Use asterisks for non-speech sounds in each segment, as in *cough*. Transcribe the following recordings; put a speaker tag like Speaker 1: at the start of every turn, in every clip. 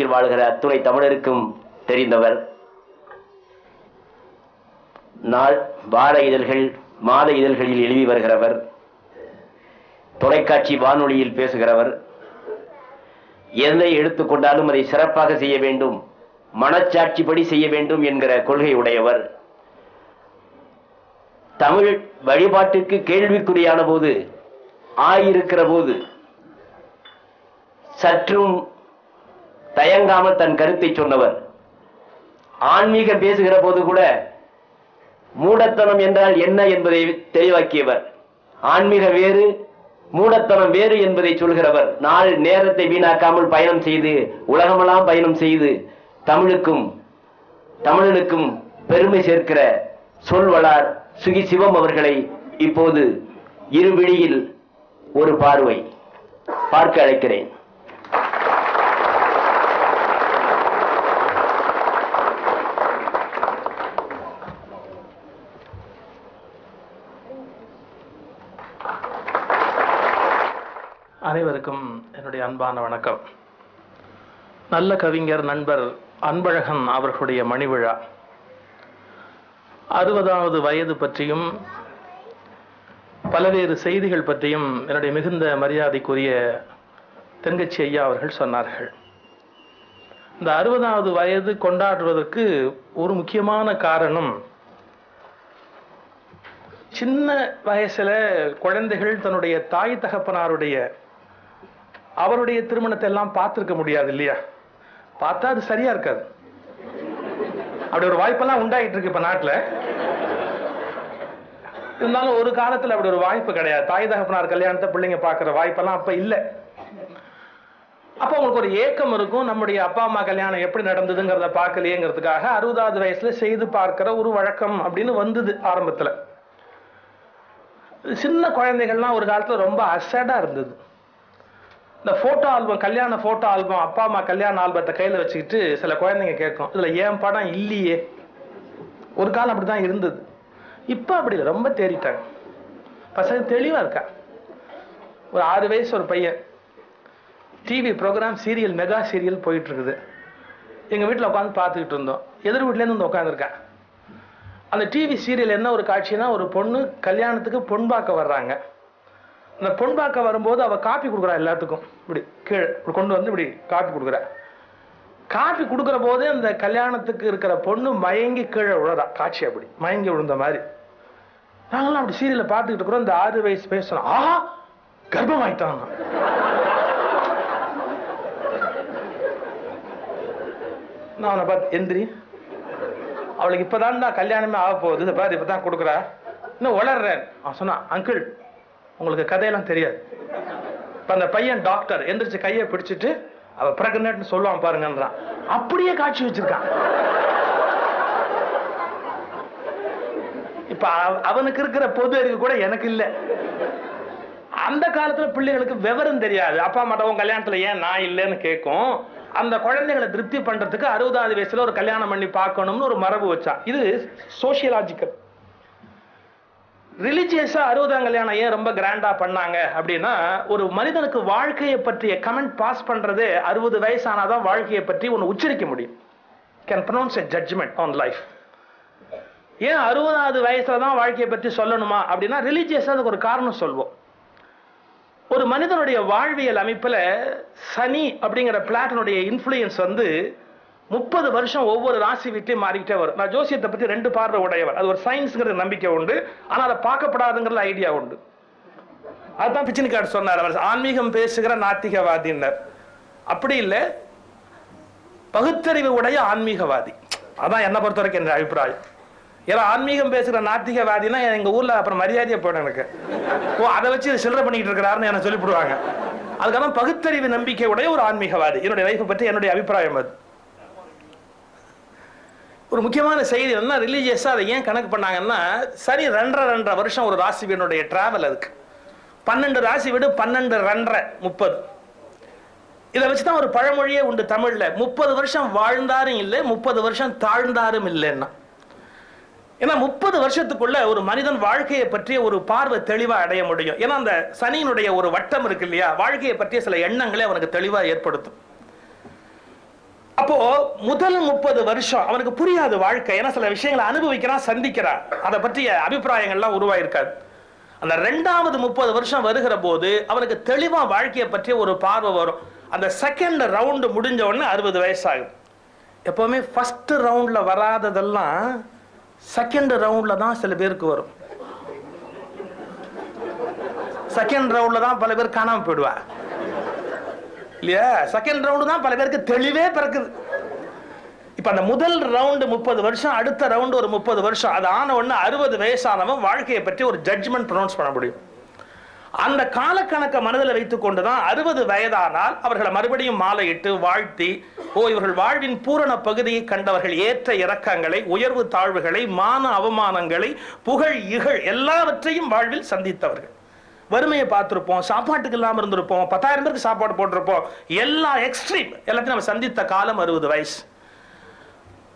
Speaker 1: உலகத்தில் வாழ்கிற அத்துணை தமிழருக்கும் தெரிந்தவர். நாள் வார இதழ்கள் மாத இதழ்களில் எழுதி வருகிறவர். தொலைக்காட்சி வானொலியில் பேசுகிறவர். எதை எடுத்துக்கொண்டாலும் அதை சிறப்பாக செய்ய வேண்டும் மனச்சாட்சிப்படி செய்ய வேண்டும் என்கிற கொள்கை உடையவர். தமிழ் வழிபாட்டுக்கு கேள்விக்குறியான போது ஆயிருக்கிற போது சற்றும் தயங்காமல் தன் கருத்தை சொன்னவர். ஆன்மீகம் பேசுகிற போது கூட மூடத்தனம் என்றால் என்ன என்பதை தெளிவாக்கியவர். ஆன்மீக வேறு மூடத்தனம் வேறு என்பதை சொல்கிறவர். நாள் நேரத்தை வீணாக்காமல் பயணம் செய்து உலகமெல்லாம் பயணம் செய்து தமிழுக்கும் தமிழனுக்கும் பெருமை சேர்க்கிற சொல்வளார் சுகி சிவம் அவர்களை இப்போது இருவிழியில் ஒரு பார்வை பார்க்க அழைக்கிறேன்.
Speaker 2: அனைவருக்கும் என்னுடைய அன்பான வணக்கம். நல்ல கவிஞர் நண்பர் அன்பழகன் அவர்களுடைய மணிவிழா. அறுபதாவது வயது பற்றியும் பல்வேறு செய்திகள் பற்றியும் என்னுடைய மிகுந்த மரியாதைக்குரிய தென்கட்சி ஐயா அவர்கள் சொன்னார்கள். இந்த அறுபதாவது வயது கொண்டாடுவதற்கு ஒரு முக்கியமான காரணம் சின்ன வயசுல குழந்தைகள் தன்னுடைய தாய் தகப்பனாருடைய அவருடைய திருமணத்தை எல்லாம் பார்த்திருக்க முடியாது இல்லையா? பார்த்தா அது சரியா இருக்காது. அப்படி ஒரு வாய்ப்பெல்லாம் உண்டாயிட்டு இருக்கு இப்ப நாட்டுல. இருந்தாலும் ஒரு காலத்துல அப்படி ஒரு வாய்ப்பு கிடையாது. தாய் தகப்பனார் கல்யாணத்தை பிள்ளைங்க பார்க்குற வாய்ப்பெல்லாம் அப்ப இல்ல. அப்ப உங்களுக்கு ஒரு ஏக்கம் இருக்கும். நம்முடைய அப்பா அம்மா கல்யாணம் எப்படி நடந்ததுங்கிறத பார்க்கலையேங்கிறதுக்காக அறுபதாவது வயசுல செய்து பார்க்கிற ஒரு வழக்கம் அப்படின்னு வந்தது ஆரம்பத்துல. சின்ன குழந்தைகள்லாம் ஒரு காலத்துல ரொம்ப அசடா இருந்தது. இந்த போட்டோ ஆல்பம் கல்யாண போட்டோ ஆல்பம் அப்பா அம்மா கல்யாண ஆல்பத்தை கையில வச்சுக்கிட்டு சில குழந்தைங்க கேட்கும். இதுல ஏன் படம் இல்லையே? ஒரு காலம் அப்படிதான் இருந்தது. இப்போ அப்படி இல்லை. ரொம்ப தேறிட்டாங்க. பசங்க தெளிவா இருக்கா? ஒரு ஆறு வயசு ஒரு பையன். TV programme serial mega serial போயிட்டு இருக்குது எங்க வீட்டில் உட்காந்து பார்த்துக்கிட்டு இருந்தோம். எதிர் வீட்டிலேருந்து வந்து உட்காந்துருக்கேன் அந்த டிவி சீரியல் என்ன ஒரு காட்சினா ஒரு பொண்ணு கல்யாணத்துக்கு பொன் பார்க்க வர்றாங்க. இந்த பொன் பார்க்க வரும்போது அவள் காப்பி கொடுக்குறா எல்லாத்துக்கும். இப்படி கீழே இப்படி கொண்டு வந்து இப்படி காப்பி கொடுக்குறா. காப்பி கொடுக்குற போதே அந்த கல்யாணத்துக்கு இருக்கிற பொண்ணு மயங்கி கீழே விழுறா. காட்சி அப்படி. மயங்கி விழுந்த மாதிரி. நாங்களாம் அப்படி சீரியலை பார்த்துக்கிட்டு இருக்கிறோம். இந்த ஆறு வயசு பேசணும். ஆஹா! கர்ப்பம் ஆயிட்டாங்க நான் அவனை பார்த்து எந்திரி. அவளுக்கு இப்பதான்டா கல்யாணமே ஆக போகுது. பாரு இப்பதான் கொடுக்குறா. இன்னும் வளர்றேன் அவன் சொன்னான் அங்கிள் உங்களுக்கு கதையெல்லாம் தெரியாது. இப்ப அந்த பையன் டாக்டர் எந்திரிச்சு கையை பிடிச்சிட்டு அவ பிரெக்னன்ட்னு சொல்லுவான் பாருங்கன்றான். அப்படியே காட்சி வச்சிருக்கான். இப்ப அவனுக்கு இருக்கிற பொது அறிவு கூட எனக்கு இல்ல. அந்த காலத்துல பிள்ளைகளுக்கு விவரம் தெரியாது. அப்பா அம்மாட்ட உன் கல்யாணத்துல ஏன் நான் இல்லைன்னு கேட்கும். அந்த குழந்தைகளை திருப்தி பண்றதுக்கு அறுபதாவது வயசுல ஒரு கல்யாணம் பண்ணி பார்க்கணும்னு ஒரு மரபு வச்சான். இது சோசியலாஜிக்கல் ரிலிஜியஸா அறுபதாம் கல்யாணம் ஏன் ரொம்ப கிராண்டா பண்ணாங்க அப்படின்னா ஒரு மனிதனுக்கு வாழ்க்கையை பற்றிய கமெண்ட் பாஸ் பண்றது அறுபது வயசானாதான் வாழ்க்கையை பற்றி ஒன்று உச்சரிக்க முடியும். Can pronounce a judgement on life ஏன் அறுபதாவது வயசுல தான் வாழ்க்கையை பற்றி சொல்லணுமா அப்படின்னா ரிலீஜியஸாக அதுக்கு ஒரு காரணம் சொல்வோம். ஒரு மனிதனுடைய வாழ்வியல் அமைப்பில் சனி அப்படிங்கிற பிளாட்டினுடைய இன்ஃப்ளூயன்ஸ் வந்து முப்பது வருஷம் ஒவ்வொரு ராசி வீட்லையும் மாறிக்கிட்டே வரும். நான் ஜோசியத்தை பத்தி ரெண்டு பார்வை உடையவர் அது ஒரு சயின்ஸ்ங்கிற நம்பிக்கை உண்டு. ஆனால் அதை பார்க்கப்படாதுங்கிற ஐடியா உண்டு. அதுதான் பிச்சினிக்காடு சொன்னார். அவர் ஆன்மீகம் பேசுகிற நாத்திகவாதினர் அப்படி இல்லை. பகுத்தறிவு உடைய ஆன்மீகவாதி. அதான் என்னை பொறுத்த வரைக்கும் என் அபிப்பிராயம். ஏன்னா ஆன்மீகம் பேசுகிற நாத்திகவாதினா எங்க ஊர்ல அப்புறம் மரியாதையை போயிடும் எனக்கு. ஓ அதை வச்சு இது சில்லறை பண்ணிட்டு இருக்கிறாருன்னு என்ன சொல்லிவிடுவாங்க. அதுக்காக பகுத்தறிவு நம்பிக்கை உடைய ஒரு ஆன்மீகவாதி. என்னுடைய லைஃப்பை பற்றி என்னுடைய அபிப்பிராயம் அது. ஒரு முக்கியமான செய்தி என்ன ரிலீஜியஸாக அதை ஏன் கணக்கு பண்ணாங்கன்னா சரி ரெண்டரை ரெண்டரை வருஷம் ஒரு ராசி வீடுடைய டிராவல் அதுக்கு. பன்னெண்டு ராசி வீடு பன்னெண்டு ரெண்டரை முப்பது. இதை வச்சு தான் ஒரு பழமொழியே உண்டு தமிழில். முப்பது வருஷம் வாழ்ந்தாரும் இல்லை முப்பது வருஷம் தாழ்ந்தாரும் இல்லைன்னா. ஏன்னா முப்பது வருஷத்துக்குள்ள ஒரு மனிதன் வாழ்க்கையை பற்றிய ஒரு பார்வை தெளிவாக அடைய முடியும். ஏன்னா அந்த சனியினுடைய ஒரு வட்டம் இருக்கு இல்லையா வாழ்க்கையை பற்றிய சில எண்ணங்களை அவனுக்கு தெளிவாக ஏற்படுத்தும். அப்போ முதல் முப்பது வருஷம் அவனுக்கு புரியாது வாழ்க்கை. ஏன்னா சில விஷயங்களை அனுபவிக்கிறான் சந்திக்கிறான். அதை பற்றிய அபிப்பிராயங்கள்லாம் உருவாயிருக்காது. அந்த ரெண்டாவது முப்பது வருஷம் வருகிற போது அவனுக்கு தெளிவா வாழ்க்கையை பற்றிய ஒரு பார்வை வரும். அந்த செகண்ட் ரவுண்டு முடிஞ்ச உடனே அறுபது வயசாகும். எப்பவுமே ஃபஸ்ட்டு ரவுண்டில் வராததெல்லாம் செகண்ட் ரவுண்டில் தான் சில பேருக்கு வரும். செகண்ட் ரவுண்டில் தான் பல பேர் காணாம போயிடுவாள் இல்லையா? செகண்ட் ரவுண்டு தான் பல பேருக்கு தெளிவே பிறக்குது. இப்போ அந்த முதல் ரவுண்டு முப்பது வருஷம் அடுத்த ரவுண்டு ஒரு முப்பது வருஷம் அது ஆன ஒன்று அறுபது வயசானவன் வாழ்க்கையை பற்றி ஒரு ஜட்ஜ்மெண்ட் ப்ரொனவுன்ஸ் பண்ண முடியும். அந்த காலக்கணக்கை மனதில் வைத்துக் கொண்டுதான் அறுபது வயதானால் அவர்களை மறுபடியும் மாலையிட்டு வாழ்த்தி ஓ இவர்கள் வாழ்வின் பூரண பகுதியை கண்டவர்கள் ஏற்ற இறக்கங்களை உயர்வு தாழ்வுகளை மான அவமானங்களை புகழ் இகழ் எல்லாவற்றையும் வாழ்வில் சந்தித்தவர்கள். வறுமையை பார்த்துருப்போம் சாப்பாட்டுக்கு இல்லாமல் இருந்திருப்போம் பத்தாயிரம் பேருக்கு சாப்பாடு போட்டிருப்போம். எல்லா எக்ஸ்ட்ரீம் எல்லாத்தையும் நம்ம சந்தித்த காலம் அறுபது வயசு.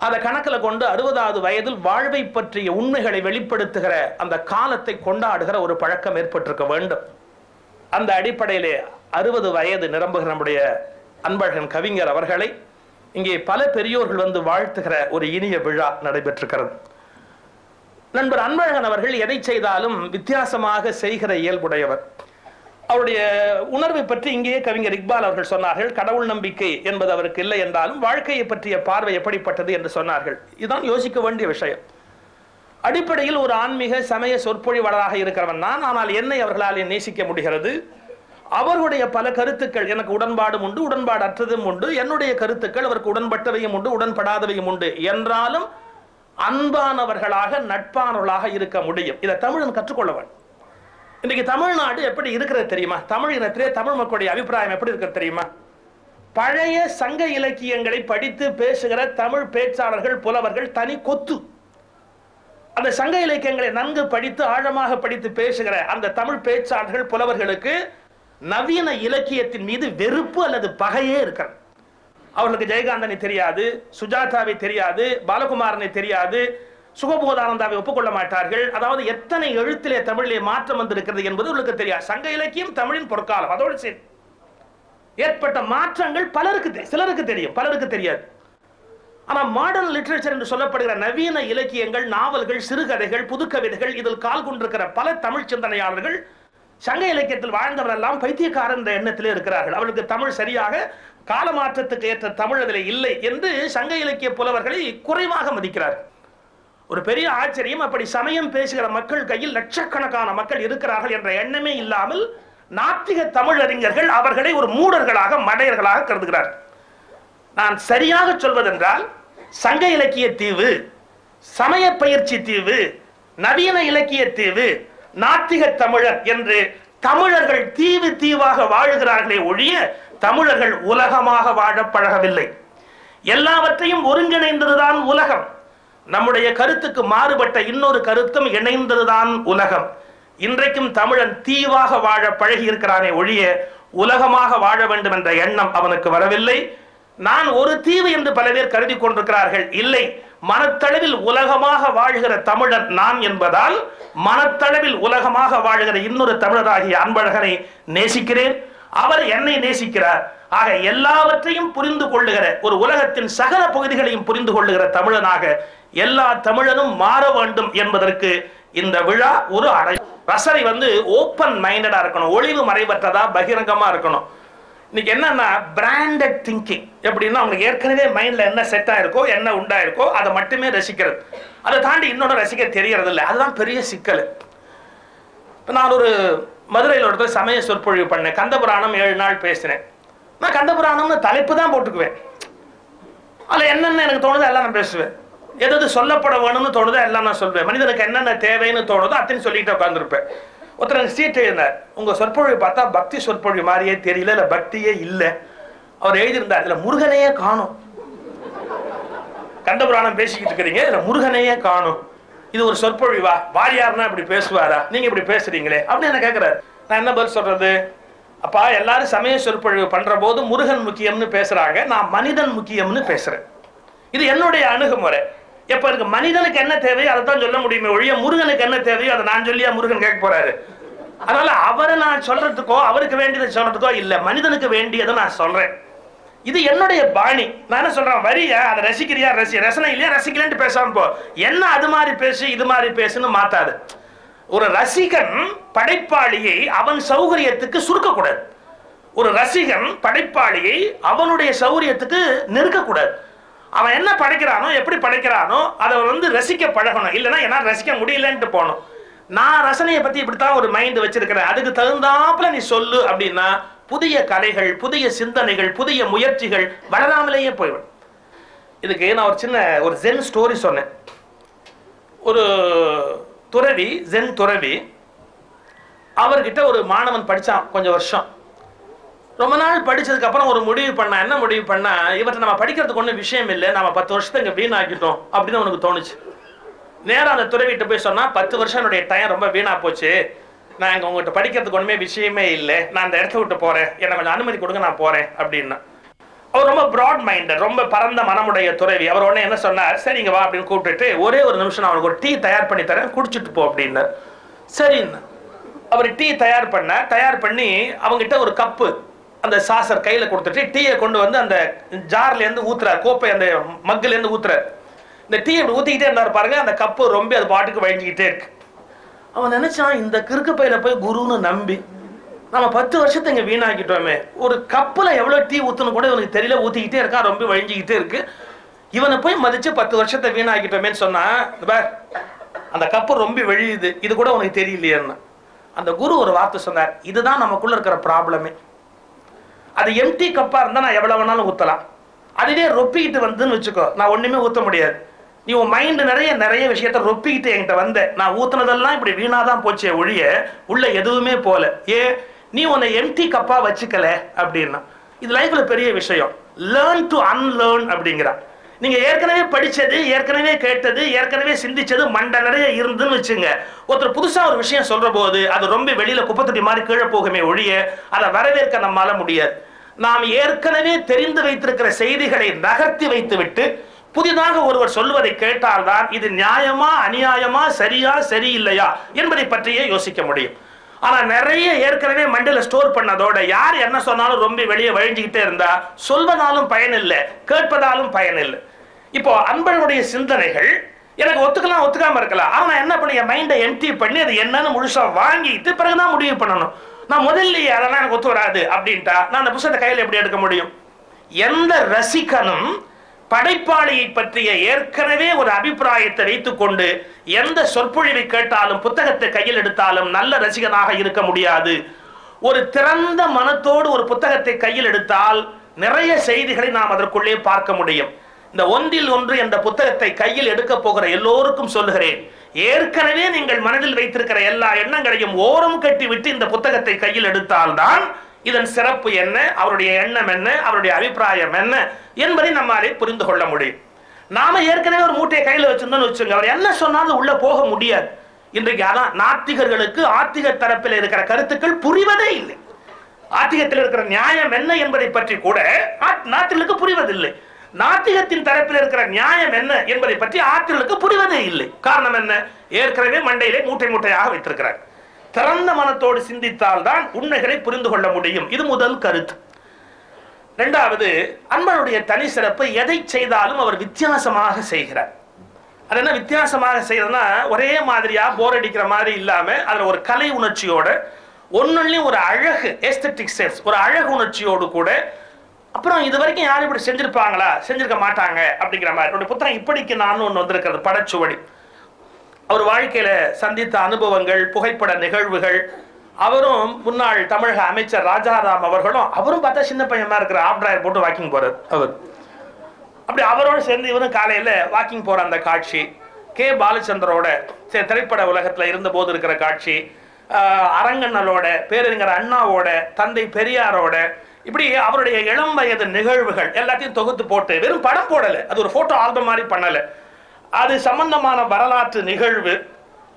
Speaker 2: அதை கணக்கில் கொண்டு அறுபதாவது வயதில் வாழ்வை பற்றிய உண்மைகளை வெளிப்படுத்துகிற அந்த காலத்தை கொண்டாடுகிற ஒரு பழக்கம் ஏற்பட்டிருக்க வேண்டும். அந்த அடிப்படையிலே அறுபது வயது நிரம்புகிற நம்முடைய அன்பழகன் கவிஞர் அவர்களை இங்கே பல பெரியோர்கள் வந்து வாழ்த்துகிற ஒரு இனிய விழா நடைபெற்றிருக்கிறது. நண்பர் அன்பழகன் அவர்கள் எதை செய்தாலும் வித்தியாசமாக செய்கிற இயல்புடையவர். அவருடைய உணர்வை பற்றி இங்கேயே கவிஞர் இக்பால் அவர்கள் சொன்னார்கள் கடவுள் நம்பிக்கை என்பது அவருக்கு இல்லை என்றாலும் வாழ்க்கையை பற்றிய பார்வை எப்படிப்பட்டது? என்று சொன்னார்கள். இதுதான் யோசிக்க வேண்டிய விஷயம். அடிப்படையில் ஒரு ஆன்மீக சமய சொற்பொழிவாளராக இருக்கிறவன் நான் ஆனால் என்னை அவர்களால் நேசிக்க முடிகிறது. அவர்களுடைய பல கருத்துக்கள் எனக்கு உடன்பாடும் உண்டு உடன்பாடு அற்றதும் உண்டு. என்னுடைய கருத்துக்கள் அவருக்கு உடன்பட்டவையும் உண்டு உடன்படாதவையும் உண்டு. என்றாலும் அன்பானவர்களாக நட்பானவர்களாக இருக்க முடியும். இதை தமிழன் கற்றுக்கொள்ள வேண்டும். இன்னைக்கு தமிழ்நாடு எப்படி இருக்கிறது தெரியுமா? தமிழ் இனத்திலே தமிழ் மக்களுடைய அபிப்பிராயம் எப்படி இருக்கிறது தெரியுமா? பழைய சங்க இலக்கியங்களை படித்து பேசுகிற தமிழ் பேச்சாளர்கள் புலவர்கள் தனி கொத்து. அந்த சங்க இலக்கியங்களை நன்கு படித்து ஆழமாக படித்து பேசுகிற அந்த தமிழ் பேச்சாளர்கள் புலவர்களுக்கு நவீன இலக்கியத்தின் மீது வெறுப்பு அல்லது பகையே இருக்கிறது. அவர்களுக்கு ஜெயகாந்தனை தெரியாது சுஜாதாவை தெரியாது பாலகுமாரனை தெரியாது சுகபோதானந்தாவை ஒப்புக்கொள்ள மாட்டார்கள். அதாவது எத்தனை எழுத்திலே தமிழிலே மாற்றம் வந்திருக்கிறது என்பது உங்களுக்கு தெரியாது. சங்க இலக்கியம் தமிழின் பொற்காலம். அதோடு சரி ஏற்பட்ட மாற்றங்கள் பலருக்கு சிலருக்கு தெரியும். பலருக்கு தெரியாது. ஆனா மாடர்ன் லிட்ரேச்சர் என்று சொல்லப்படுகிற நவீன இலக்கியங்கள் நாவல்கள் சிறுகதைகள் புதுக்கவிதைகள் இதில் கால் கொண்டிருக்கிற பல தமிழ் சிந்தனையாளர்கள் சங்க இலக்கியத்தில் வாழ்ந்தவரெல்லாம் பைத்தியக்காரன் என்ற எண்ணத்திலே இருக்கிறார்கள். அவர்களுக்கு தமிழ் சரியாக காலமாற்றத்துக்கு ஏற்ற தமிழ் அதில் இல்லை என்று சங்க இலக்கிய புலவர்களை குறைவாக மதிக்கிறார். ஒரு பெரிய ஆச்சரியம் அப்படி சமயம் பேசுகிற மக்கள் கையில் லட்சக்கணக்கான மக்கள் இருக்கிறார்கள் என்ற எண்ணமே இல்லாமல் நாத்திக தமிழறிஞர்கள் அவர்களை ஒரு மூடர்களாக மடையர்களாக கருதுகிறார். நான் சரியாக சொல்வதென்றால் சங்க இலக்கிய தீவு சமய பயிற்சி தீவு நவீன இலக்கிய தீவு நாத்திக தமிழர் என்று தமிழர்கள் தீவு தீவாக வாழுகிறார்களே ஒழிய தமிழர்கள் உலகமாக வாழ பழகவில்லை. எல்லாவற்றையும் ஒருங்கிணைந்ததுதான் உலகம். நம்முடைய கருத்துக்கு மாறுபட்ட இன்னொரு கருத்தும் இணைந்ததுதான் உலகம். இன்றைக்கும் தமிழன் தீவாக வாழ பழகி இருக்கிறானே ஒழிய உலகமாக வாழ வேண்டும் என்ற எண்ணம் அவனுக்கு வரவில்லை. நான் ஒரு தீவு என்று பல பேர் கருதி கொண்டிருக்கிறார்கள். இல்லை மனத்தளவில் உலகமாக வாழ்கிற தமிழன் நான் என்பதால் மனத்தளவில் உலகமாக வாழ்கிற இன்னொரு தமிழராகிய அன்பழகனை நேசிக்கிறேன். அவர் என்னை நேசிக்கிறார். ஆக எல்லாவற்றையும் புரிந்து கொள்ளுகிற ஒரு உலகத்தின் சகல பகுதிகளையும் புரிந்து கொள்ளுகிற தமிழனாக எல்லா தமிழனும் மாற வேண்டும் என்பதற்கு இந்த விழா ஒரு அடை ரசனை வந்து ஓப்பன் மைண்டடா இருக்கணும். ஒளிவு மறைபற்றதா பகிரங்கமா இருக்கணும். இன்னைக்கு என்னன்னா பிராண்டட் திங்கிங் எப்படின்னா அவங்களுக்கு ஏற்கனவே மைண்ட்ல என்ன செட் ஆயிருக்கோ என்ன உண்டாயிருக்கோ அதை மட்டுமே ரசிக்கிறது. அதை தாண்டி இன்னொன்று ரசிக்க தெரியறது இல்லை அதுதான் பெரிய சிக்கல். இப்போ நான் ஒரு மதுரையில் ஒரு இடத்துல சமய சொற்பொழிவு பண்ணேன் கந்தபுராணம் ஏழு நாள் பேசினேன். நான் கந்தபுராணம்னு தலைப்பு தான் போட்டுக்குவேன். அதில் என்னென்ன எனக்கு தோணுதோ எல்லாம் நான் பேசுவேன். எது எது சொல்லப்பட வேணும்னு தோணுதோ எல்லாம் நான் சொல்வேன். மனிதனுக்கு என்னென்ன தேவைன்னு தோணுதோ அத்தனையும் சொல்லிட்டு உட்காந்துருப்பேன் ஒருத்தர் எனக்கு எழுந்தார் உங்கள் சொற்பொழிவு பார்த்தா பக்தி சொற்பொழிவு மாதிரியே தெரியல இல்லை பக்தியே இல்லை. அவர் எழுதியிருந்தார். இதில் முருகனையே காணும். கண்டபுராணம் பேசிக்கிட்டு இருக்கிறீங்க இதில் முருகனையே காணும். இது ஒரு சொற்பொழிவா? வாரியார்னா இப்படி பேசுவாரா? நீங்க இப்படி பேசுறீங்களே? அப்படின்னு என்ன கேட்கிறாரு நான் என்ன பதில் சொல்றது? அப்பா எல்லாரும் சமய சொற்பொழிவு பண்ற போது முருகன் முக்கியம்னு பேசுறாங்க நான் மனிதன் முக்கியம்னு பேசுறேன். இது என்னுடைய அணுகுமுறை. எப்ப இருக்கு? மனிதனுக்கு என்ன தேவையோ அதை தான் சொல்ல முடியுமே ஒழிய முருகனுக்கு என்ன தேவையோ அதை நான் சொல்லியா முருகன் கேட்க போறாரு. அதனால அவரை நான் சொல்றதுக்கோ அவருக்கு வேண்டியதை சொல்றதுக்கோ இல்ல மனிதனுக்கு வேண்டியதை நான் சொல்றேன். இது என்னுடைய பாணி. நான் என்ன சொல்றேன்? வரியா அதை ரசிக்கிறியா? ரசி ரசனை இல்லையா ரசிக்கலன்ட்டு பேசாம போ. என்ன அது மாதிரி பேசு இது மாதிரி பேசுன்னு மாத்தாது. ஒரு ரசிகன் படைப்பாளியை அவன் சௌகரியத்துக்கு சுருக்கக்கூடாது. ஒரு ரசிகன் படைப்பாளியை அவனுடைய சௌகரியத்துக்கு நெருக்கக்கூடாது. அவன் என்ன படைக்கிறானோ எப்படி படைக்கிறானோ அதை வந்து ரசிக்க பழகணும். இல்லைன்னா என்னால் ரசிக்க முடியலன்ட்டு போகணும். நான் ரசனையை பத்தி இப்படித்தான் ஒரு மைண்ட் வச்சிருக்கிறேன். அதுக்கு தகுந்தாப்புல நீ சொல்லு அப்படின்னா புதிய கலைகள் புதிய சிந்தனைகள் புதிய முயற்சிகள் வளராமலேயே போய்விடும். இதுக்கு நான் ஒரு சின்ன ஒரு ஜென் ஸ்டோரி சொன்னேன். ஒரு துறவி ஜென் துறவி அவர்கிட்ட ஒரு மாணவன் படித்தான் கொஞ்சம் வருஷம். ரொம்ப நாள் படிச்சதுக்கு அப்புறம் ஒரு முடிவு பண்ணா என்ன முடிவு பண்ணா இவற்றை நம்ம படிக்கிறதுக்கு ஒன்றும் விஷயம் இல்லை. நம்ம பத்து வருஷத்தை இங்கே வீணாக்கிட்டோம் அப்படின்னு அவனுக்கு தோணுச்சு. நேரம் அந்த துறவிட்டு போய் சொன்னா பத்து வருஷம் என்னுடைய டைம் ரொம்ப வீணா போச்சு. நான் இங்கே உங்கள்கிட்ட படிக்கிறதுக்கு ஒன்றுமே விஷயமே இல்லை. நான் அந்த இடத்த விட்டு போகிறேன் எனக்கு கொஞ்சம் அனுமதி கொடுங்க நான் போகிறேன் அப்படின்னா. அவர் ரொம்ப ப்ராட் மைண்டட் ரொம்ப பரந்த மனமுடைய துறவி. அவர் உடனே என்ன சொன்னார்? சரிங்க வா அப்படின்னு கூப்பிட்டுட்டு ஒரே ஒரு நிமிஷம் நான் அவனுக்கு ஒரு டீ தயார் பண்ணி தரேன். குடிச்சிட்டு போ அப்படின்னார். சரின்னு. அவர் டீ தயார் பண்ண தயார் பண்ணி அவங்ககிட்ட ஒரு கப்பு அந்த சாசர் கையில் கொடுத்துட்டு டீயை கொண்டு வந்து அந்த ஜார்லேருந்து ஊத்துறாரு. கோப்பை அந்த மக்குலேருந்து ஊத்துறாரு. இந்த டீ அப்படி ஊத்திக்கிட்டே இருந்தார் பாருங்க அந்த கப்பு ரொம்ப அது பாட்டுக்கு வழிஞ்சிக்கிட்டே இருக்கு. அவன் நினைச்சான் இந்த கிறுக்கு பையில போய் குருன்னு நம்பி நம்ம பத்து வருஷத்தை இங்க வீணாக்கிட்டோமே ஒரு கப்புல எவ்வளவு டீ ஊத்துன்னு கூட இவனுக்கு தெரியல ஊத்திக்கிட்டே இருக்கான் ரொம்ப வழிஞ்சிக்கிட்டே இருக்கு. இவனை போய் மதிச்சு பத்து வருஷத்தை வீணாக்கிட்டோமேன்னு சொன்னா பார், அந்த கப்பு ரொம்ப வெளியுது இது கூட உனக்கு தெரியலையேன்னு. அந்த குரு ஒரு வார்த்தை சொன்னார் இதுதான் நமக்குள்ள இருக்கிற ப்ராப்ளமே. அது எம்டி கப்பா இருந்தா நான் எவ்வளவு வேணாலும் ஊத்தலாம். அதுவே ரொப்பிக்கிட்டு வந்துன்னு வச்சுக்கோ நான் ஒண்ணுமே ஊத்த முடியாது. நீ உன் மைண்டு நிறைய நிறைய விஷயத்த ரொப்பிக்கிட்டு என்கிட்ட வந்த. நான் ஊத்துனதெல்லாம் இப்படி வீணாதான் போச்சே ஒழிய உள்ள எதுவுமே போல. ஏ நீ உன்னை எம்டி கப்பா வச்சுக்கல அப்படின்னா இது லைஃப்ல பெரிய விஷயம். லேர்ன் டு அன்லேர்ன் அப்படிங்கிறான். நீங்க ஏற்கனவே படிச்சது ஏற்கனவே கேட்டது ஏற்கனவே சிந்திச்சது மண்ட நிறைய இருந்துன்னு வச்சுங்க. ஒருத்தர் புதுசா ஒரு விஷயம் சொல்ற போது அது ரொம்ப வெளியில குப்பத்தொட்டி மாதிரி கீழே போகுமே ஒழிய அதை வரவேற்க நம்மால முடியாது. நாம் ஏற்கனவே தெரிந்து வைத்திருக்கிற செய்திகளை நகர்த்தி வைத்துவிட்டு புதிதாக ஒருவர் சொல்லுவதை கேட்டால்தான் இது நியாயமா அநியாயமா சரியா சரியில்லையா என்பதை பற்றியே யோசிக்க முடியும். ஆனால் நிறைய ஏற்கனவே மண்டியில் ஸ்டோர் பண்ணதோட யார் என்ன சொன்னாலும் ரொம்ப வெளியே வழிஞ்சிக்கிட்டே இருந்தா சொல்வதாலும் பயனில்லை கேட்பதாலும் பயனில்லை. இப்போ அன்பனுடைய சிந்தனைகள் எனக்கு ஒத்துக்கலாம் ஒத்துக்காம இருக்கலாம். ஆனால் என்ன பண்ணி என் மைண்டை எம்டி பண்ணி அது என்னன்னு முழுசாக வாங்கிட்டு பிறகுதான் முடிவு பண்ணணும். நான் முதல்லயே அதெல்லாம் எனக்கு ஒத்து வராது அப்படின்ட்டா நான் அந்த புத்தகத்தை கையில் எப்படி எடுக்க முடியும்? எந்த ரசிகனும் படைப்பாளியை பற்றிய ஏற்கனவே ஒரு அபிப்பிராயத்தை வைத்துக்கொண்டு எந்த சொற்பொழிவை கேட்டாலும் புத்தகத்தை கையில் எடுத்தாலும் நல்ல ரசிகனாக இருக்க முடியாது. ஒரு திறந்த மனத்தோடு ஒரு புத்தகத்தை கையில் எடுத்தால் நிறைய செய்திகளை நாம் அதற்குள்ளே பார்க்க முடியும். இந்த ஒன்றில் ஒன்று என்ற புத்தகத்தை கையில் எடுக்க போகிற எல்லோருக்கும் சொல்லுகிறேன். ஏற்கனவே நீங்கள் மனதில் வைத்திருக்கிற எல்லா எண்ணங்களையும் ஓரம் கட்டி விட்டு இந்த புத்தகத்தை கையில் எடுத்தால்தான் இதன் சிறப்பு என்ன? அவருடைய எண்ணம் என்ன? அவருடைய அபிப்பிராயம் என்ன? என்பதை நம்மாலே புரிந்து கொள்ள முடியும். நாம ஏற்கனவே ஒரு மூட்டையை கையில வச்சிருந்தோம்னு வச்சுங்க அவர் என்ன சொன்னாலும் உள்ள போக முடியாது. இன்றைக்கு அதான் நாத்திகர்களுக்கு ஆத்திக தரப்பில் இருக்கிற கருத்துக்கள் புரிவதே இல்லை. ஆத்திகத்தில் இருக்கிற நியாயம் என்ன என்பதை பற்றி கூட ஆத்- நாத்திகளுக்கு புரிவதில்லை. நாத்திகத்தின் தரப்பில் இருக்கிற நியாயம் என்ன என்பதை பற்றி ஆத்திகளுக்கு புரிவதே இல்லை. காரணம் என்ன? ஏற்கனவே மண்டையிலே மூட்டை மூட்டையாக வைத்திருக்கிறார். திறந்த மனத்தோடு சிந்தித்தால் தான் உண்மைகளை புரிந்து கொள்ள முடியும். இது முதல் கருத்து. ரெண்டாவது அன்பனுடைய தனி சிறப்பு எதை செய்தாலும் அவர் வித்தியாசமாக செய்கிறார். அது என்ன வித்தியாசமாக செய்யறதுனா ஒரே மாதிரியா போர் அடிக்கிற மாதிரி இல்லாம அதுல ஒரு கலை உணர்ச்சியோட ஒன்னொன்னையும் ஒரு அழகு எஸ்தட்டிக் சென்ஸ் ஒரு அழகு உணர்ச்சியோடு கூட அப்புறம் இது வரைக்கும் யாரும் இப்படி செஞ்சிருப்பாங்களா? செஞ்சிருக்க மாட்டாங்க அப்படிங்கிற மாதிரி. என்னுடைய புத்தகம் இப்படிக்கு நான் ஒன்று வந்திருக்கிறது படச்சுவடி. அவர் வாழ்க்கையில சந்தித்த அனுபவங்கள் புகைப்பட நிகழ்வுகள் அவரும் முன்னாள் தமிழக அமைச்சர் ராஜாராம் அவர்களும் அவரும் பார்த்தா சின்ன பையனா இருக்கிற ஆப் டிராயர் போட்டு வாக்கிங் போறார் அவர். அப்படி அவரோட சேர்ந்து இவரும் காலையில வாக்கிங் போற அந்த காட்சி கே பாலச்சந்தரோட சே- திரைப்பட உலகத்துல இருந்த போது இருக்கிற காட்சி அரங்கண்ணலோட பேரறிஞர் அண்ணாவோட தந்தை பெரியாரோட இப்படி அவருடைய இளம் வயது நிகழ்வுகள் எல்லாத்தையும் தொகுத்து போட்டு வெறும் படம் போடலை. அது ஒரு போட்டோ ஆல்பம் மாதிரி பண்ணலை. அது சம்பந்தமான வரலாற்று நிகழ்வு.